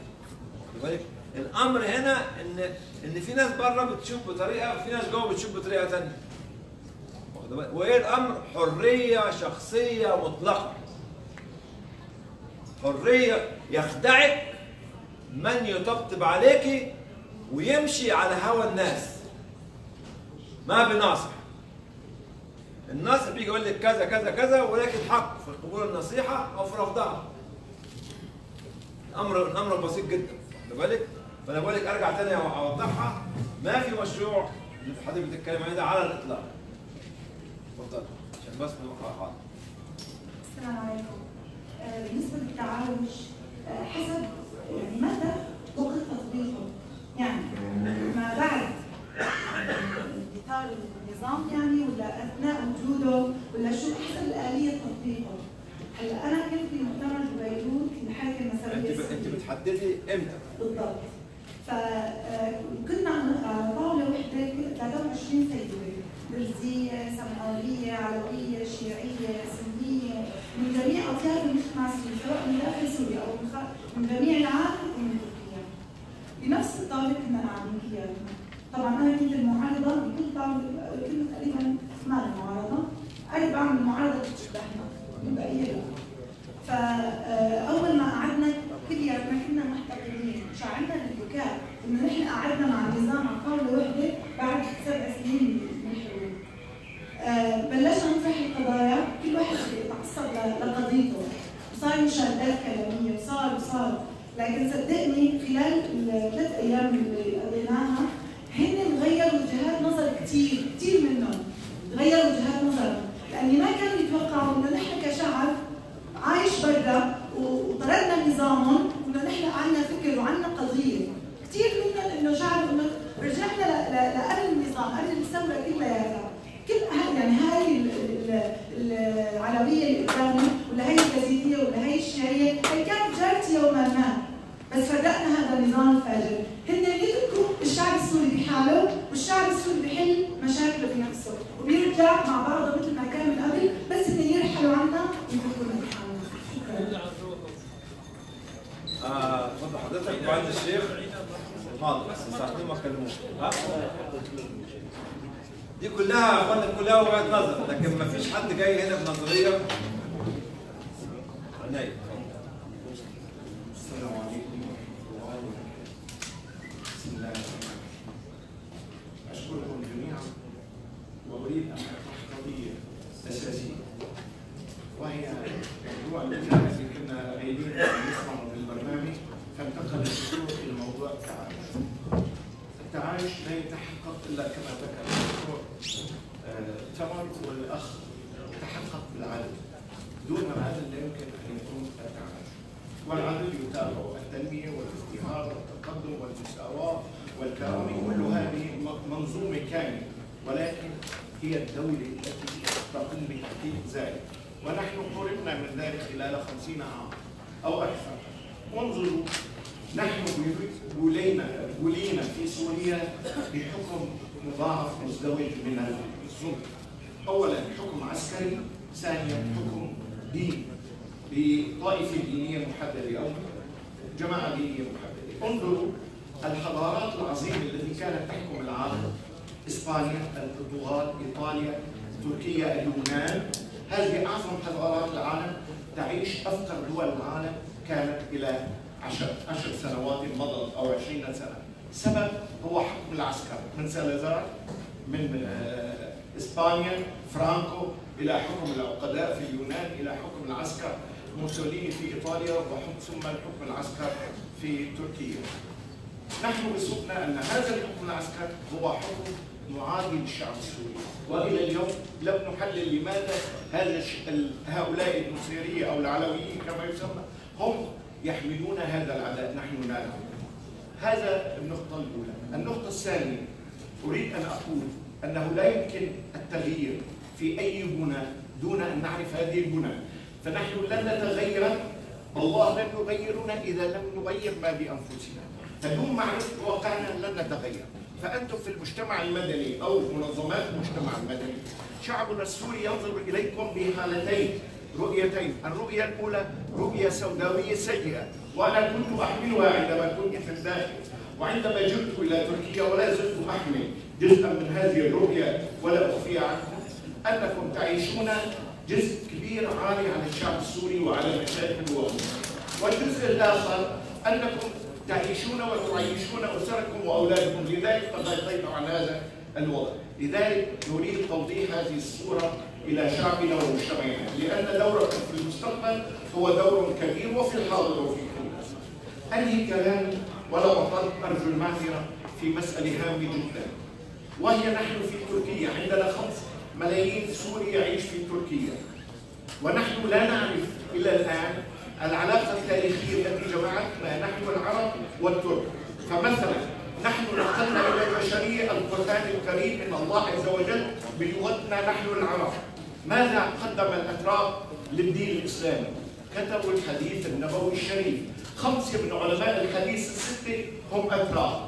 بالك الأمر هنا ان إن في ناس بره بتشوف بطريقة وفي ناس جوه بتشوف بطريقة ثانية؟ وايه الأمر حرية شخصية مطلقة. حرية يخدعك من يطبطب عليك ويمشي على هوى الناس. ما بناصح. الناصح بيجي يقول لك كذا كذا كذا ولكن حق في قبول النصيحة أو في رفضها. الأمر الأمر بسيط جدا. خد بالك؟ فأنا بقول لك أرجع تاني أوضحها. ما في مشروع اللي حضرتك بتتكلم عليه ده على الإطلاق. اتفضل. عشان بس السلام عليكم. آه، بالنسبة للتعايش آه، حسب مدى وقت تطبيقه. يعني ما بعد انتقال النظام يعني ولا أثناء وجوده ولا شو حسب آلية تطبيقه. هلا أنا كنت في مؤتمر ببيروت لحركة انت المساوية ب... أنت بتحددي إمتى بالضبط فكنا على طاوله وحدة كل 23 سيده درزية، سمعانيه، علويه، شيعية، سنية من جميع أطياف المجتمع السوري سواء من داخل سوريا أو من خ- من جميع العالم ومن تركيا. بنفس الطاوله كنا قاعدين فيها طبعا أنا كنت المعارضة بكل طاوله كل تقريبا ما المعارضة أنا بعمل معارضه بتشبهنا بأي فاول ما قعدنا كلياتنا كنا محتقرين شعرنا بالبكاء انه نحن قعدنا مع النظام على طاوله وحده بعد سبع سنين من الحروب. آه، بلشنا نطرح القضايا كل واحد يتعصب لقضيته وصار مشادات كلامية وصار وصار لكن صدقني خلال الثلاث أيام اللي قضيناها هن غيروا وجهات نظر كثير كثير منهم. غيروا وجهات نظر. لأني ما كانوا يتوقعوا إنه نحن كشعب عايش برا وطردنا نظامهم إنه نحن عندنا فكر وعندنا قضية. كثير منا إنه شعب إنه رجعنا لقبل النظام قبل الثورة كلياتها كل يعني هاي ال- ال- ال- العلويه اللي قدامي ولا هي اليزيديه ولا هي الشيعيه هي كانت جارتي يوما ما بس فرقنا هذا النظام الفاجر هن اللي يتركوا الشعب السوري بحاله والشعب السوري بحل مشاكله بنفسه وبيرجع مع بعضه مثل ما كان من قبل بس هن يرحلوا عنا ويتركونا بحالنا شكرا آه، حضرتك وعند الشيخ حاضر بس ساعتين ما اتكلموش ها دي كلها أخوانا كلها وجهات نظر لكن ما فيش حد جاي هنا بنظرية. عينيا السلام عليكم ورحمة الله وبركاته. بسم الله الرحمن الرحيم. أشكركم جميعا وأريد أن أطرح قضية أساسية وهي موضوع الإجابة اللي كنا قايلين نسمعه في البرنامج فانتقل الدكتور إلى موضوع التعايش. التعايش لا يتحقق إلا كما ذكر الدكتور آه، تمر والأخ تحقق بالعدل. دون العدل لا يمكن أن يكون التعايش. والعدل يتابع التنمية والازدهار والتقدم والمساواة والكرامة كل هذه منظومة كاملة ولكن هي الدولة التي تقوم بتحقيق ذلك. ونحن قربنا من ذلك خلال خمسين عاما أو أكثر. انظروا نحن بولينا بولينا في سوريا بحكم مضاعف مزدوج من الظلم. أولا حكم عسكري ثانيا حكم دين بطائفة دينية محددة أو جماعة دينية محددة. انظروا الحضارات العظيمة التي كانت تحكم العالم إسبانيا البرتغال إيطاليا تركيا اليونان هذه أعظم حضارات العالم تعيش أفقر دول العالم كانت إلى عشر, عشر سنوات مضت أو عشرين سنة. السبب هو حكم العسكر. من سالازار من آه، إسبانيا فرانكو إلى حكم العقداء في اليونان إلى حكم العسكر. موسوليني في إيطاليا ثم الحكم العسكر في تركيا. نحن بصوتنا أن هذا الحكم العسكري هو حكم معادي للشعب السوري. وإلى اليوم لم نحلل لماذا هذا هؤلاء النصيريه أو العلويين كما يسمى هم يحملون هذا العداء نحن نعلم. هذا النقطة الأولى. النقطة الثانية أريد أن أقول أنه لا يمكن التغيير في أي بنى دون أن نعرف هذه البنى. فنحن لن نتغير. الله لن يغيرنا إذا لم نغير ما بأنفسنا. فدون معرفة واقعنا لن نتغير. فأنتم في المجتمع المدني أو منظمات المجتمع المدني شعبنا السوري ينظر إليكم بهالتين رؤيتين. الرؤية الأولى رؤية سوداوية سيئة. وأنا كنت أحملها عندما كنت في الداخل وعندما جئت إلى تركيا ولا زلت أحمل جزءا من هذه الرؤية ولا أخفي عنكم أنكم تعيشون جزء كبير عالي على الشعب السوري وعلى مشاكل وأمور. والجزء الآخر أنكم تعيشون وتعيشون أسركم وأولادكم. لذلك تغاضيتم عن هذا الوضع. لذلك نريد توضيح هذه الصورة إلى شعبنا ومجتمعنا لأن دوركم في المستقبل هو دور كبير وفي الحاضر وفي كل انهي كلامي ولو اطلت أرجو المعذرة في مسألة هامة جدا وهي نحن في تركيا. عندنا خمس ملايين سوري يعيش في تركيا ونحن لا نعرف إلى الآن العلاقه التاريخية التي جمعتنا نحن العرب والترك. فمثلا نحن نقلنا إلى البشرية القرآن الكريم من الله عز وجل بلغتنا نحن العرب. ماذا قدم الأتراك للدين الإسلامي؟ كتبوا الحديث النبوي الشريف. خمسه من علماء الحديث الستة هم أتراك.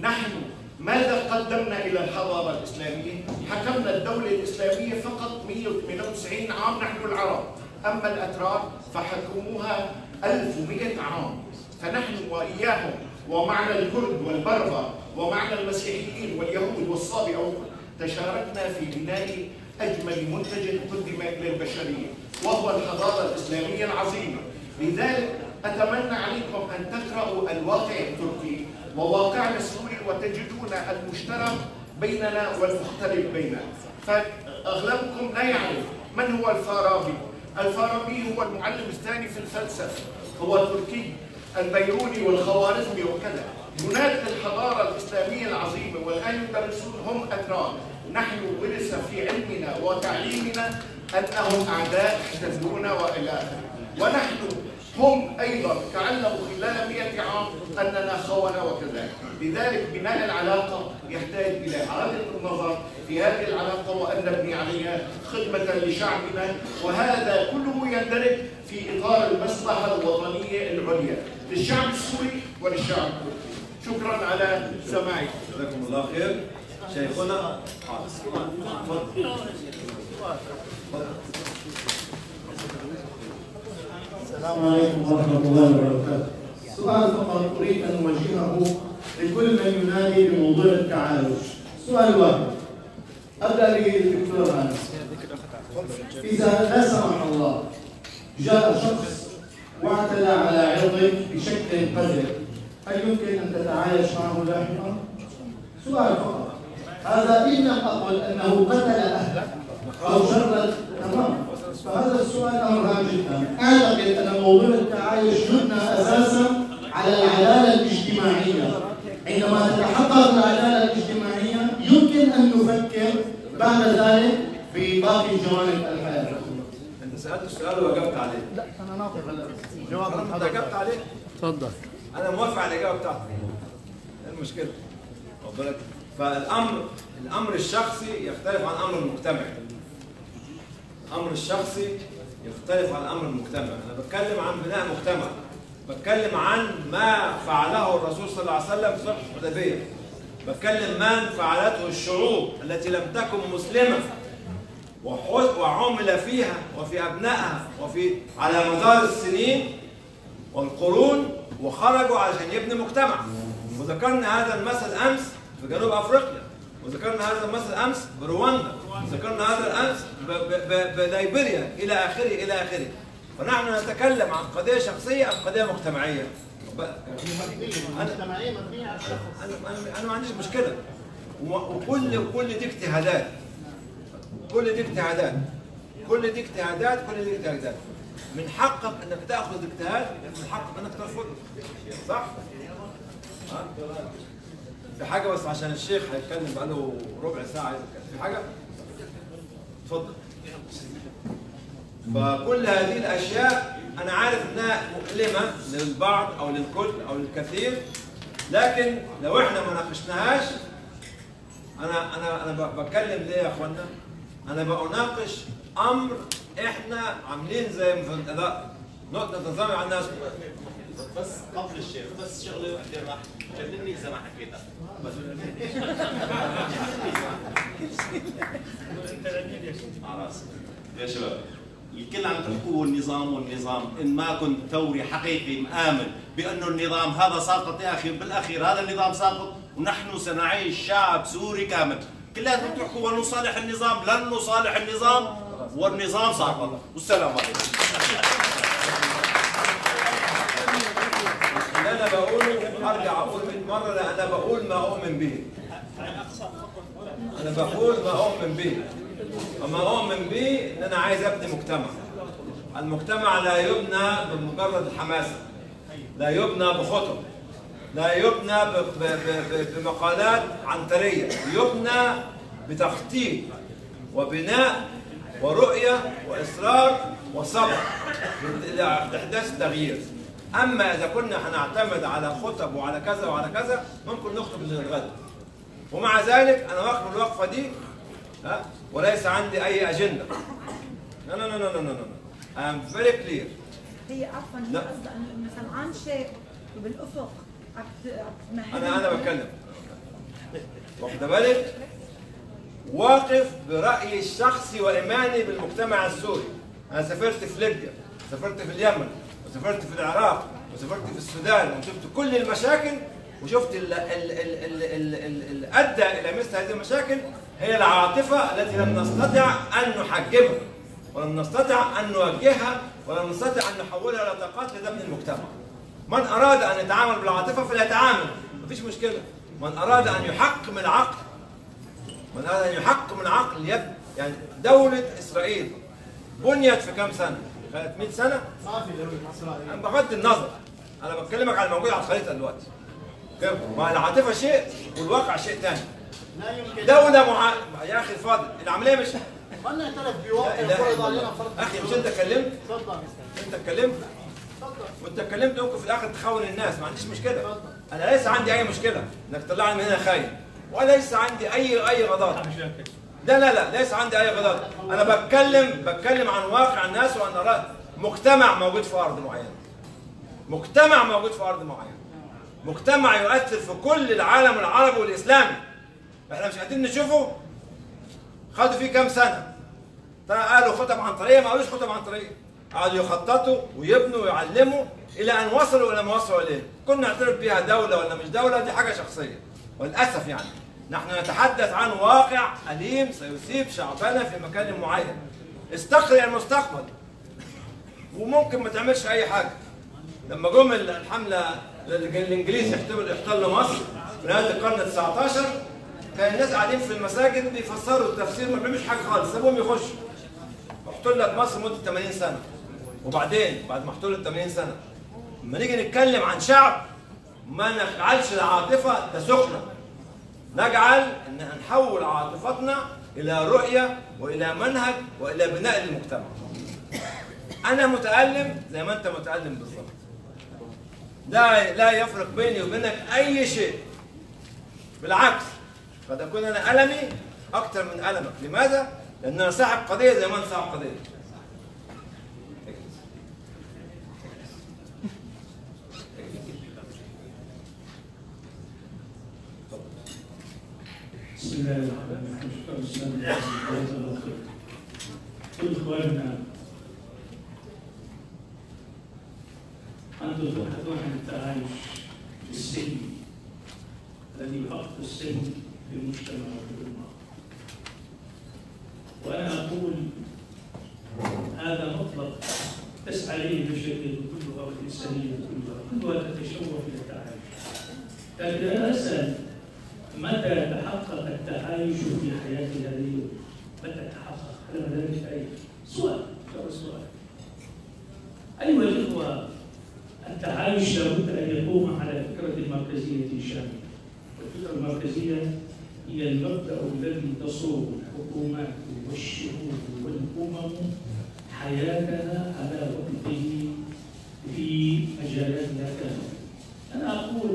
نحن ماذا قدمنا إلى الحضارة الإسلامية؟ حكمنا الدولة الإسلامية فقط 198 عام نحن العرب، أما الاتراك فحكموها 1100 عام، فنحن وإياهم ومعنا الكرد والبربر ومعنا المسيحيين واليهود والصابئة تشاركنا في بناء أجمل منتج قدم إلى البشرية وهو الحضارة الإسلامية العظيمة، لذلك أتمنى عليكم أن تقرأوا الواقع التركي وواقعنا السوري وتجدون المشترك بيننا والمختلف بيننا فأغلبكم لا يعرف من هو الفارابي. الفارابي هو المعلم الثاني في الفلسفة هو تركي البيروني والخوارزمي وكذا. هناك الحضارة الإسلامية العظيمة والآن يدرسون هم أتراك نحن ورث في علمنا وتعليمنا أنهم أعداء احتلونا وإلى. آخره ونحن هم أيضا تعلموا خلال 100 عام أننا خونه وكذلك، لذلك بناء العلاقة يحتاج إلى اعاده النظر في هذه العلاقة وأن نبني عليها خدمة لشعبنا وهذا كله يندرج في إطار المصلحة الوطنية العليا للشعب السوري وللشعب التركي. شكرا على سماعكم. جزاكم الله خير. شيخنا تفضل. السلام عليكم ورحمة الله وبركاته. سؤال فقط أريد أن أوجهه لكل من ينادي بموضوع التعايش. سؤال واحد. أبدأ بالدكتور أنس. إذا لا سمح الله جاء شخص واعتدى على عرضك بشكل قذر، هل يمكن أن تتعايش معه لاحقا؟ سؤال فقط. هذا إن لم أقل أنه قتل أهله أو شرد تمام فهذا السؤال أمر هام جدا اعتقد أن موضوع التعايش يبنى أساسا على العدالة الاجتماعية عندما تتحقق العدالة الاجتماعية يمكن أن نفكر بعد ذلك في باقي جوانب الحياة أنت سألت السؤال وجاوبت عليه. لا أنا ناطق جواب أنت جاوبت عليه؟ تفضل أنا موافق على الاجابه بتاعتك. إيه المشكلة؟ واخد بالك؟ فالأمر الأمر الشخصي يختلف عن الامر المجتمعي. الأمر الشخصي يختلف عن الأمر المجتمعي، أنا بتكلم عن بناء مجتمع. بتكلم عن ما فعله الرسول صلى الله عليه وسلم في صلح الحديبية. بتكلم من فعلته الشعوب التي لم تكن مسلمة وعمل فيها وفي أبنائها وفي على مدار السنين والقرون وخرجوا علشان يبنوا مجتمع وذكرنا هذا المثل أمس في جنوب أفريقيا وذكرنا هذا المثل أمس برواندا وذكرنا هذا الأمس بليبيريا إلى آخره إلى آخره. فنحن نتكلم عن قضية شخصية أم قضية مجتمعية؟ المجتمعيه مبنيه على الشخص أنا أنا ما عنديش مشكلة. وكل كل دي اجتهادات. كل دي اجتهادات. كل دي اجتهادات كل دي اجتهادات. من حقك إنك تأخذ اجتهاد من حقك إنك ترفضه صح؟ في حاجة بس عشان الشيخ هيتكلم بقاله ربع ساعة في حاجة؟ اتفضل فكل هذه الأشياء أنا عارف إنها مؤلمة للبعض أو للكل أو للكثير لكن لو إحنا ما ناقشناهاش أنا أنا أنا بتكلم ليه يا اخوانا؟ أنا بناقش أمر إحنا عاملين زي الأداء. نقطه نظام على الناس. بس قبل الشيخ بس شغلة واحدة راح جنني إذا ما حكيتها. بس راسي. يا شباب الكل عم تحكوا النظام والنظام. إن ما كنت ثوري حقيقي مآمن بانه النظام هذا ساقط يا أخي بالأخير هذا النظام ساقط ونحن سنعيش شعب سوري كامل. كلياتكم تحكوا ونصالح النظام لن نصالح النظام والنظام ساقط. والسلام عليكم اللي أنا بقوله أرجع أقول 100 مرة لا أنا بقول ما أؤمن به. أنا بقول ما أؤمن به. وما أؤمن به إن أنا عايز أبني مجتمع. المجتمع لا يبنى بمجرد الحماسه لا يبنى بخطب لا يبنى بمقالات عنترية. يبنى بتخطيط وبناء ورؤية وإصرار وصبر. لاحداث التغيير أما إذا كنا هنعتمد على خطب وعلى كذا وعلى كذا ممكن نخطب للغد ومع ذلك أنا واقف الوقفة دي ها وليس عندي أي أجندة. لا لا لا لا لا لا I'm very clear. هي عفوا هي. قصدها إنه سمعان شيء وبالافق أنا أنا بتكلم. واخد بالك؟ واقف برايي الشخصي وإيماني بالمجتمع السوري. أنا سافرت في ليبيا سافرت في اليمن. وسافرت في العراق وسافرت في السودان وشفت كل المشاكل وشفت ال- ال- ال- ال- ال- ال- اللي أدى إلى مثل هذه المشاكل هي العاطفة التي لم نستطع أن نحجمها ولم نستطع أن نوجهها ولم نستطع أن نحولها إلى طاقات لتبني المجتمع. من أراد أن يتعامل بالعاطفة فليتعامل مفيش مشكلة. من أراد أن يحكم العقل من أراد أن يحكم العقل يعني دولة إسرائيل بنيت في كام سنة؟ كانت 100 سنة؟ ما في دولة إسرائيل أنا بغض النظر أنا بكلمك على الموجود على الخريطة دلوقتي. كيف؟ ما العاطفة شيء والواقع شيء ثاني لا يمكن. دوله مع... يا أخي الفاضل العملية مش من نعترف لا بواقع فرض علينا فرض أخي مش أنت اتكلمت؟ تفضل أنت اتكلمت؟ وأنت اتكلمت ممكن في الآخر تخون الناس ما عنديش مشكلة. أنا ليس عندي أي مشكلة إنك تطلعني من هنا خاين وليس عندي اي أي غضاض لا لا لا ليس عندي أي غضاض أنا بتكلم بتكلم عن واقع الناس وأن ارى مجتمع موجود في أرض معينة. مجتمع موجود في أرض معينة. مجتمع يؤثر في كل العالم العربي والإسلامي. إحنا مش قادرين نشوفه. خدوا فيه كام سنة؟ قالوا خطب عنتريه ما قالوش خطب عنتريه قعدوا يخططوا ويبنوا ويعلموا إلى أن وصلوا إلى ما وصلوا إليه. كنا نعترف بها دولة ولا مش دولة؟ دي حاجة شخصية. وللأسف يعني. نحن نتحدث عن واقع أليم سيصيب شعبنا في مكان معين. استقرئ المستقبل. وممكن ما تعملش أي حاجة. لما جم الحملة الانجليز يحتلوا يحتلوا مصر في نهايه القرن ال 19 كان الناس قاعدين في المساجد بيفسروا التفسير ما بيعملوش حاجة خالص. سابوهم يخشوا. احتلت مصر مده 80 سنة. وبعدين بعد ما احتلت 80 سنة لما نيجي نتكلم عن شعب ما نجعلش العاطفة تسوقنا نجعل إن نحول عاطفتنا إلى رؤية وإلى منهج وإلى بناء المجتمع. أنا متألم زي ما أنت متألم بالظبط لا لا يفرق بيني وبينك أي شيء. بالعكس قد أكون أنا ألمي أكثر من ألمك. لماذا؟ لأن أنا صاحب قضية زي ما انت صاحب قضية. بسم الله الرحمن الرحيم شكرا الله خير كل اخواننا عنده يبحثون عن التعايش السلمي الذي يحقق السلم في المجتمع وفي الامه وأنا أقول هذا مطلب تسعى إليه البشريه كلها والانسانيه كلها كلها تتشوف إلى التعايش. لكن أنا أسأل متى يتحقق التعايش في حياتنا اليوم؟ متى يتحقق؟ هل ذلك أي سؤال هذا سؤال أيها الإخوة التعايش لابد أن يقوم على فكرة مركزية شاملة الفكرة المركزية هي المبدأ الذي تصوغ الحكومات والشعوب والأمم حياتها على وفقه في مجالاتها كافة أنا أقول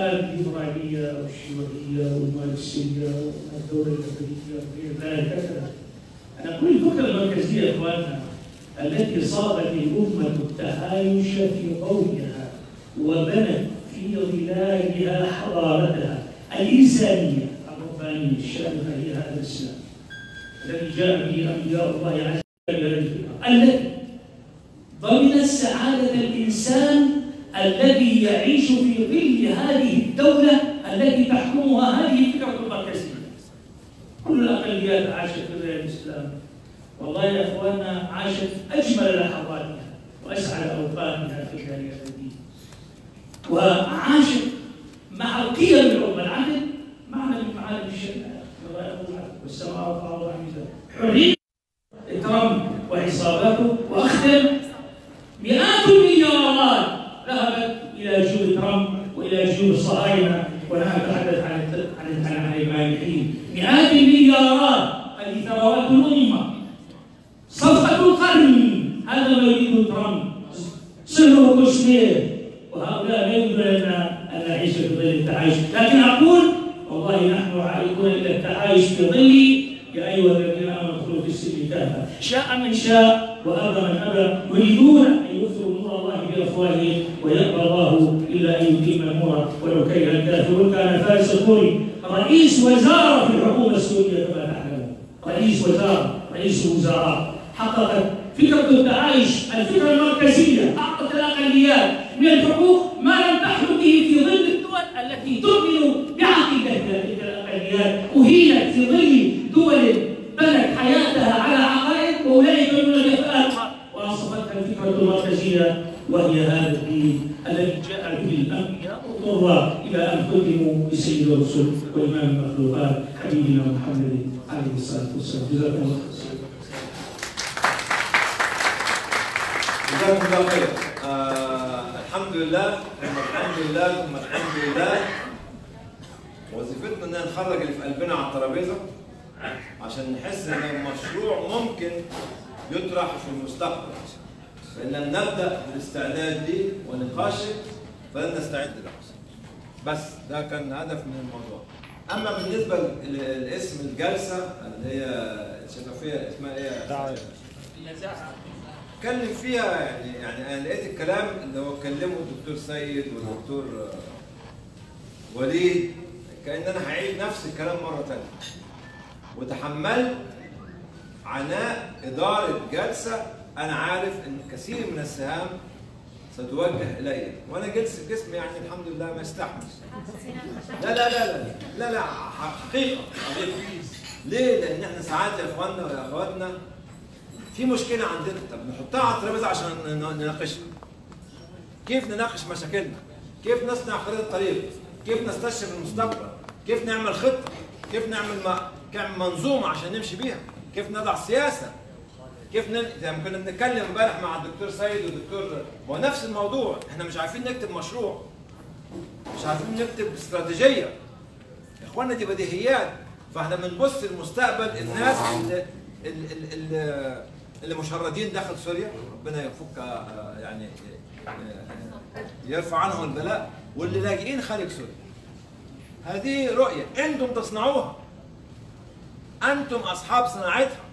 الآن الليبرالية والشيوعية والماركسية والدولة الأمريكية وغير ذلك أنا أقول الفكرة المركزية يا إخواننا التي صاغت الأمة التعايش في قومها وبنت في ظلالها حضارتها الإنسانية الربانية الشاملة هي هذا الإسلام. الذي جاء به أنبياء الله عز وجل التي ضمنت سعادة الإنسان الذي يعيش في ظل هذه الدولة التي تحكمها هذه الفكرة المركزية كل الأقليات عاشت في ظل الإسلام والله يا إخواننا عاشت أجمل لحظاتها وأسعد أوقاتها في ذلك الدين وعاشت مع القيم الأمة العدل معنى من معالم الشريعة والسماء والأرض حرية ترامب وعصاباته وأختم مئات المليارات ذهبت إلى جيوب وإلى جيوب الصهاينة ونحن نتحدث عن عن عن مئات المليارات هذه ثروات الأمة. صفقة القرن هذا ما يريده ترامب. صهر وكشمير وهؤلاء لا أن أن نعيش في ظل التعايش. لكن أقول والله نحن عائدون إلى التعايش في ظل يا أيها الذين آمنوا ادخلوا في السلم كافة. شاء من شاء وأبى من أبى يريدون أن يثروا نور الله بأفواههم ويأبى الله إلا أن يتم نوره ولو كره الكافرون كان فارس الكوري رئيس وزارة في الحكومة السورية كما تعلمون. رئيس وزارة رئيس الوزراء حققت فكرة التعايش الفكرة المركزية أعطت الأقليات من الحقوق ما لم تحلم به في ظل الدول التي تؤمن بعقيدة تلك الأقليات أهينت في ظل دول بنت حياتها على عقائد وأولئك من الجفاء وأصبتها الفكرة المركزية وهي هذا الدين الذي جاء به الأنبياء اضطر إلى أن قدموا بسيد الرسل وإمام المخلوقات حبيبنا محمد عليه الصلاة والسلام. جزاكم الله خير. جزاكم الله خير. آه الحمد لله ثم الحمد لله ثم الحمد لله. وظيفتنا إن نخرج اللي في قلبنا على الترابيزة عشان نحس إن المشروع ممكن يطرح في المستقبل. فإن لم نبدأ بالاستعداد ليه ونقاشه فلن نستعد له بس ده كان هدف من الموضوع. أما بالنسبة لاسم الجلسة اللي هي الشفافية اسمها إيه؟ اتكلم فيها يعني يعني أنا لقيت الكلام اللي هو اتكلمه الدكتور سيد والدكتور وليد كأن أنا هعيد نفس الكلام مرة ثانية وتحملت عناء إدارة جلسة أنا عارف إن كثير من السهام ستوجه الي وأنا جلس جسمي يعني الحمد لله ما يستحمل لا لا لا لا لا لا حقيقة حقيقة. ليه؟ لأن إحنا ساعات يا إخواننا ويا أخواتنا في مشكلة عندنا. طب نحطها على الترابيزة عشان نناقشها. كيف نناقش مشاكلنا؟ كيف نصنع خريطة طريق؟ كيف نستشرف المستقبل؟ كيف نعمل خطة؟ كيف نعمل منظومة عشان نمشي بيها؟ كيف نضع سياسة؟ كيف ن... زي ما كنا بنتكلم امبارح مع الدكتور سيد والدكتور هو نفس الموضوع. إحنا مش عارفين نكتب مشروع. مش عارفين نكتب استراتيجية. يا اخوانا دي بديهيات. فإحنا بنبص لمستقبل الناس اللي اللي, اللي, مشردين داخل سوريا. ربنا يفك آه، يعني آه، يرفع عنهم البلاء واللي لاجئين خارج سوريا. هذه رؤية. أنتم تصنعوها. أنتم أصحاب صناعتها.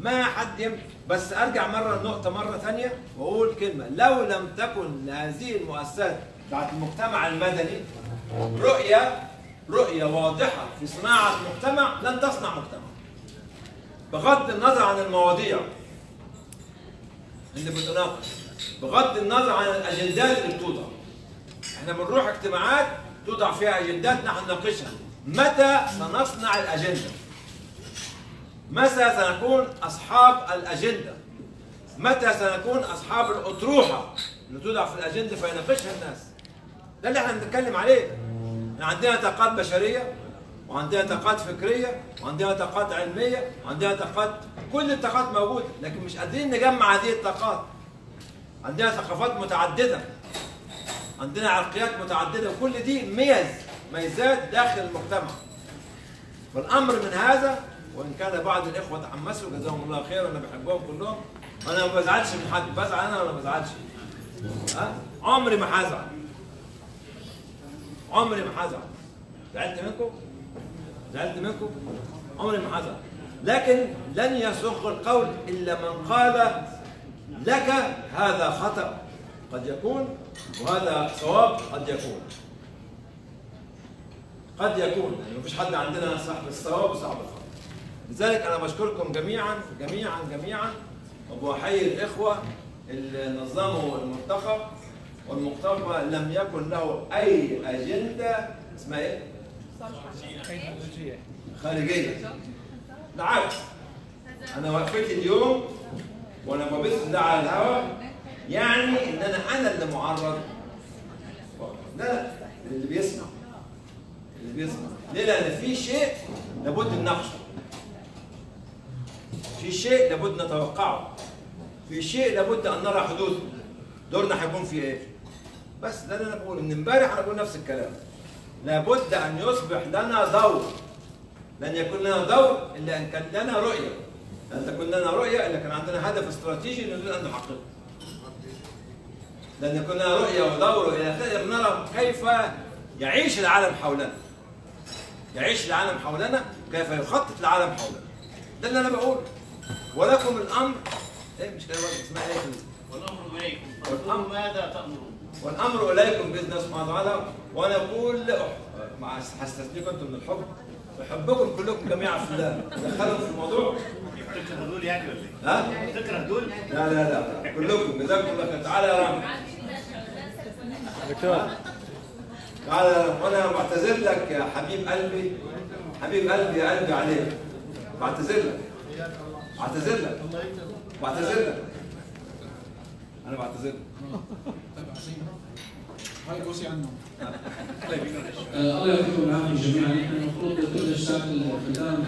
ما حد يمكن بس أرجع مرة النقطه مرة ثانية وأقول كلمة. لو لم تكن لهذه المؤسسات بتاعت المجتمع المدني رؤيه رؤية واضحة في صناعة مجتمع لن تصنع مجتمع. بغض النظر عن المواضيع. اللي بتناقش بغض النظر عن الأجندات اللي بتوضع. إحنا بنروح اجتماعات توضع فيها أجندات نحن نناقشها. متى سنصنع الأجندة؟ متى سنكون أصحاب الأجندة؟ متى سنكون أصحاب الأطروحة؟ اللي توضع في الأجندة فيناقشها الناس. ده اللي إحنا بنتكلم عليه. إحنا عندنا طاقات بشرية وعندنا طاقات فكرية وعندنا طاقات علمية وعندنا طاقات كل الطاقات موجوده لكن مش قادرين نجمع هذه الطاقات عندنا ثقافات متعددة. عندنا عرقيات متعددة وكل دي ميز ميزات داخل المجتمع. والأمر من هذا وإن كان بعض الإخوة تحمسوا جزاهم الله خير أنا بحبهم كلهم. أنا ما بزعلش من حد. بزعل أنا ولا ما بزعلش؟ ها؟ عمري ما هزعل عمري ما هزعل زعلت منكم؟ زعلت منكم؟ عمري ما هزعل لكن لن يصح القول إلا من قال لك هذا خطأ. قد يكون وهذا صواب قد يكون. قد يكون. يعني مفيش حد عندنا صاحب الصواب وصاحب الخطأ. لذلك أنا بشكركم جميعا جميعا جميعا. وبحيي الاخوه اللي نظموا الملتقى والمقتربة لم يكن له أي أجندة. اسمها إيه؟ خارجية. بالعكس أنا وقفتي اليوم وأنا ببث ده على الهواء يعني إن أنا أنا اللي معرض. لا اللي بيسمع اللي بيسمع. ليه؟ لأن في شيء لابد نناقشه. في شيء لابد نتوقعه. في شيء لابد أن نرى حدوثه. دورنا هيكون في إيه؟ بس ده اللي أنا بقوله. من امبارح أنا بقول نفس الكلام. لابد أن يصبح لنا دور لن يكون لنا دور إلا إن كان لنا رؤية. لن تكون لنا رؤية إلا كان عندنا هدف استراتيجي نريد ان نحققه. لن يكون لنا رؤية ودور إلى آخره. نرى كيف يعيش العالم حولنا. يعيش العالم حولنا كيف يخطط العالم حولنا. ده اللي أنا بقوله. ولكم الأمر. إيه مش كده اسمها إيه؟ والأمر إليكم. والأمر. ماذا تأمرون. والأمر إليكم بإذن الله سبحانه وتعالى. ونقول مع هستثنيكم أنتم من الحب. بحبكم كلكم جميعا في الله. دخلوا في الموضوع. تكره دول يعني ولا إيه؟ ها؟ تكره دول؟ لا لا لا. كلكم. جزاكم الله خير. تعالى يا رامي دكتور. تعالى وأنا بعتذر لك يا حبيب قلبي. حبيب قلبي يا قلبي عليك. بعتذر لك. بعتذر لك. بعتذر لك. أنا بعتذر لك. هاي عنه الله يعطيكم العافيه جميعا. نحن المفروض كل اجساد الختام